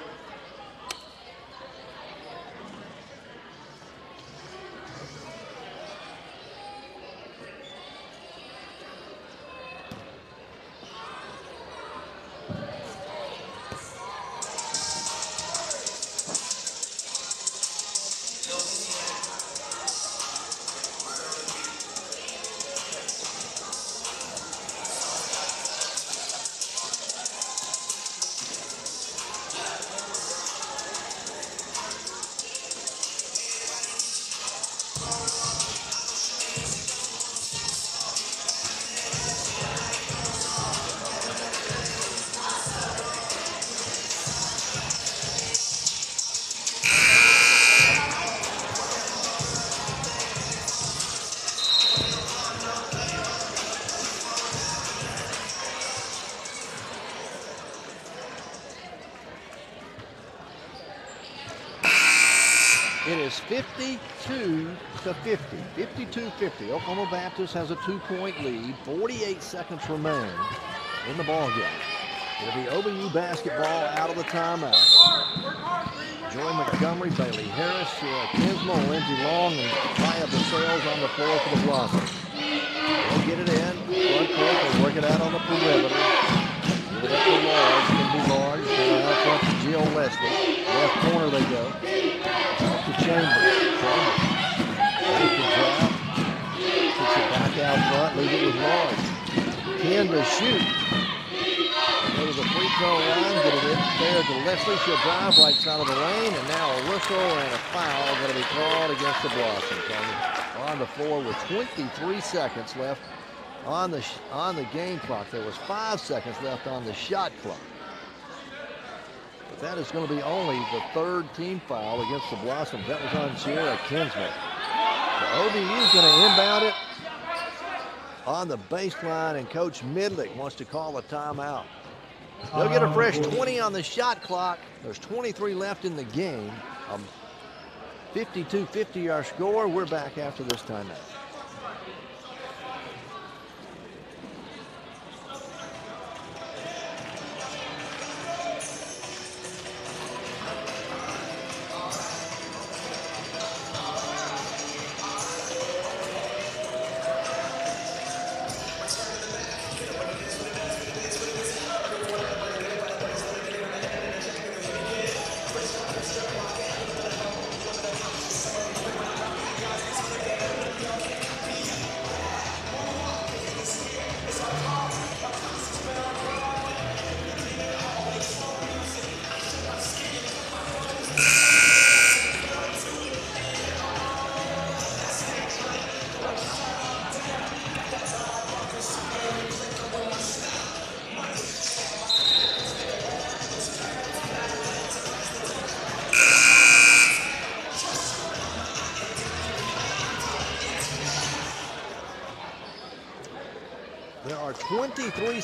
50. 52-50. Oklahoma Baptist has a two-point lead. 48 seconds remain in the ball game. It'll be OBU basketball out of the timeout. Joy Montgomery, Bailey Harris, Kinsmore, Lindsey Long, and Laya Basales on the floor for the Blossoms. They'll get it in. Front court, they work it out on the perimeter. Give it up to. Can be Large. Go out front to Jill Leslie. Left corner they go. Up to Chambers. Chambers. Take the drive. Puts it back out front. It with. Ten to shoot. Go to the free throw line. Get it in there to Leslie. She'll drive right side of the lane. And now a whistle and a foul going to be called against the Blossoms on the, on the floor with 23 seconds left on the on the game clock. There was five seconds left on the shot clock. But that is going to be only the third team foul against the Blossoms. That was on Sierra Kinsmore. OBU is going to inbound it on the baseline, and Coach Midlick wants to call a timeout. They'll get a fresh 20 on the shot clock. There's 23 left in the game. Um, 52-50 our score. We're back after this timeout.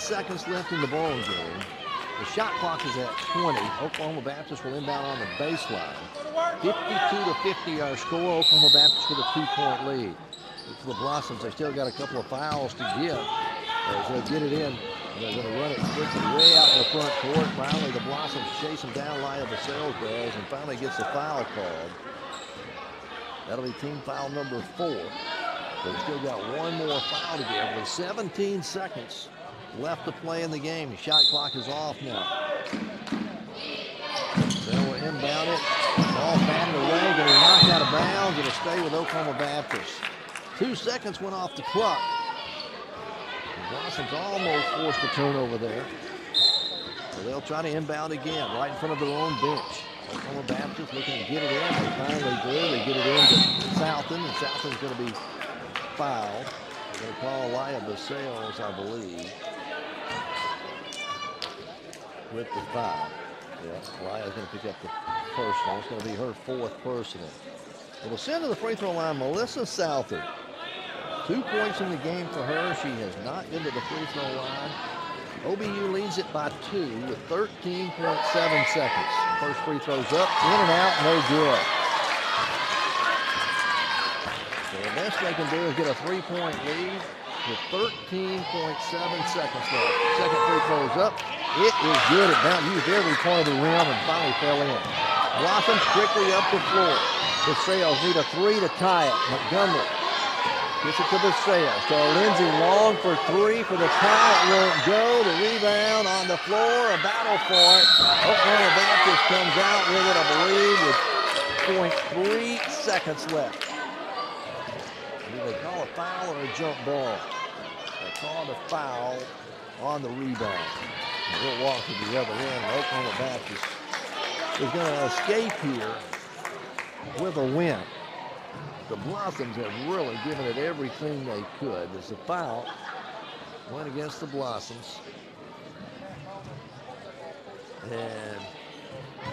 Seconds left in the ball game. The shot clock is at 20. Oklahoma Baptist will inbound on the baseline. 52 to 50 our score. Oklahoma Baptist with a two-point lead. For the Blossoms, they still got a couple of fouls to give. As they'll get it in, they're going to run it quickly way out in the front court. Finally, the Blossoms chase them down. Laya Basales does, and finally gets a foul called. That'll be team foul number four. They've still got one more foul to give with 17 seconds left to play in the game. The shot clock is off now. They will inbound it. Ball batted away, getting knocked out of bounds. It'll stay with Oklahoma Baptist. Two seconds went off the clock. The almost forced a turnover there. So they'll try to inbound again, right in front of their own bench. Oklahoma Baptist looking to get it in. They finally do. They get it in to Southard, and Southard's going to be fouled. They're going to call Laya Basales, I believe, with the foul. Yeah, Laya's going to pick up the personal. It's going to be her fourth personal. It'll send to the free throw line Melissa Southard. Two points in the game for her. She has not been to the free throw line. OBU leads it by two with 13.7 seconds. First free throw's up, in and out, no good. So the best they can do is get a three-point lead with 13.7 seconds left. Second free throw's up. It is good. It bounced, used every point of the rim and finally fell in. Blossoms quickly up the floor. The Sales need a three to tie it. Montgomery gets it to the Sales. So Lindsey Long for three for the tie. It won't go. The rebound on the floor. A battle for it. Oklahoma Baptist comes out with it, I believe, with 0.3 seconds left. Do they call a foul or a jump ball? They call a foul on the rebound. We'll walk to the other end. Oklahoma Baptist is going to escape here with a win. The Blossoms have really given it everything they could. There's a foul. Went against the Blossoms. And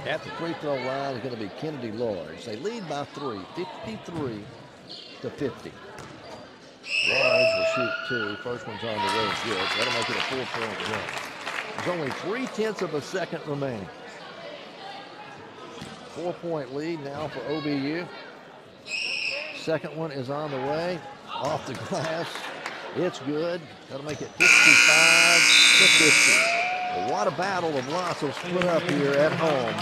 at the free throw line is going to be Kennedy Large. They lead by three, 53 to 50. Large will shoot two. First one's on the way. Good. That'll make it a four-point game. There's only three tenths of a second remaining. four-point lead now for OBU. Second one is on the way, off the glass. It's good. That'll make it 55 to 50. What a battle the Blossoms put up here at home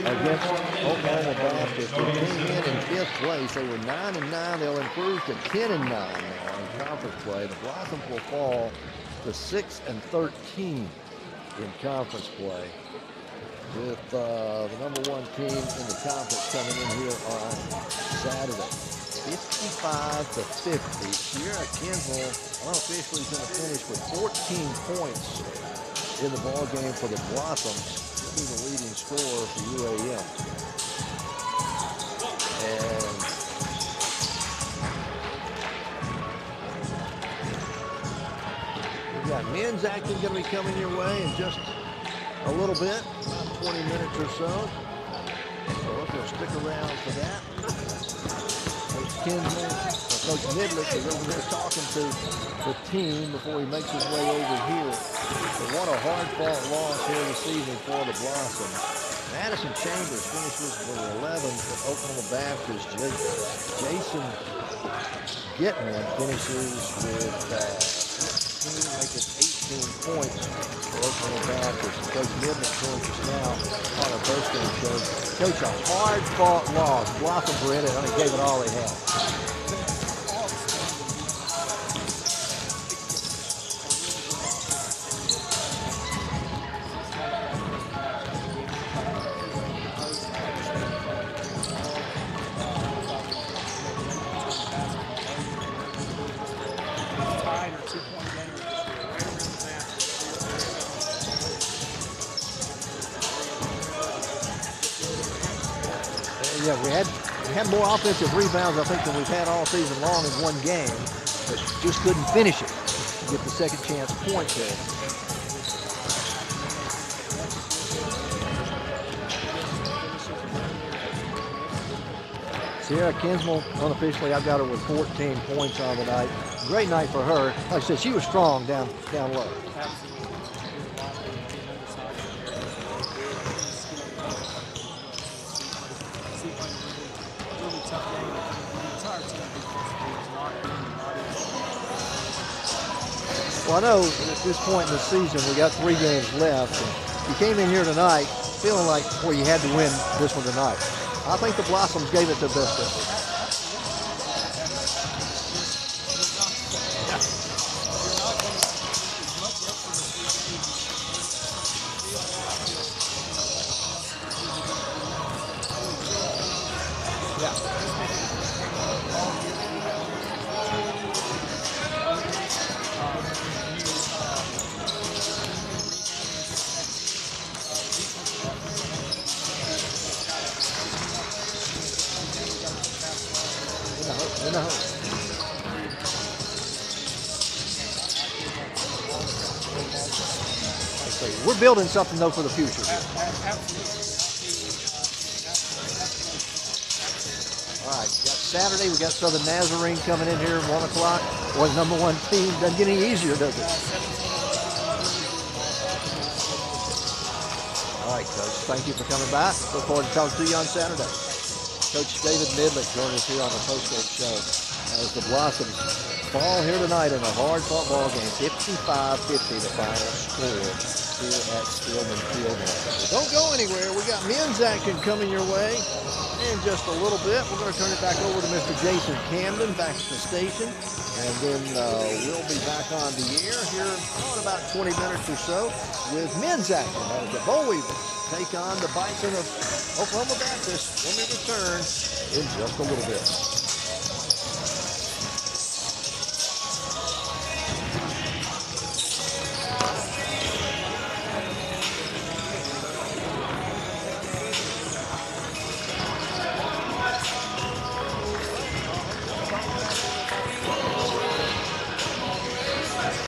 against Oklahoma Baptist. They came in in fifth place. They were 9 and 9. They'll improve to 10 and 9 now in conference play. The Blossoms will fall to 6 and 13 in conference play with uh, the number one team in the conference coming in here on Saturday. 55 to 50. Sierra Kinsmore unofficially is going to finish with 14 points in the ball game for the Blossoms. Be the leading scorer for UAM. And we got men's action going to be coming your way in just a little bit, about 20 minutes or so. So if you'll stick around for that. Coach Kinman, Coach Midlick is over there talking to the team before he makes his way over here. But what a hard-fought loss here this evening for the Blossoms. Madison Chambers finishes with 11 for Oklahoma Baptist. Jason Gitman finishes with uh, 15, 16 points. Oklahoma bad for Coach Midlick joins us now on our birthday show. Coach, a hard-fought loss. Blossom and I mean, gave it all they had. Offensive rebounds, I think, than we've had all season long in one game, but just couldn't finish it to get the second chance point there. Sierra Kinsmore, unofficially, I've got her with 14 points on the night. Great night for her. Like I said, she was strong down down low. I know at this point in the season we got three games left. You came in here tonight feeling like, well, you had to win this one tonight. I think the Blossoms gave it their best effort. Something though for the future. All right, got Saturday. We got Southern Nazarene coming in here at one o'clock. Boy, number one team doesn't get any easier, does it? All right, Coach. Thank you for coming by. Look forward to talking to you on Saturday. Coach David Midlick joining us here on the postgame show as the Blossoms fall here tonight in a hard-fought ball game. 55-50 the final score here at Field. Don't go anywhere. We got men's action coming your way in just a little bit. We're going to turn it back over to Mr. Jason Camden back at the station. And then uh, we'll be back on the air here in about 20 minutes or so with men's action as the Boll Weevils take on the Bison of Oklahoma Baptist when we return in just a little bit.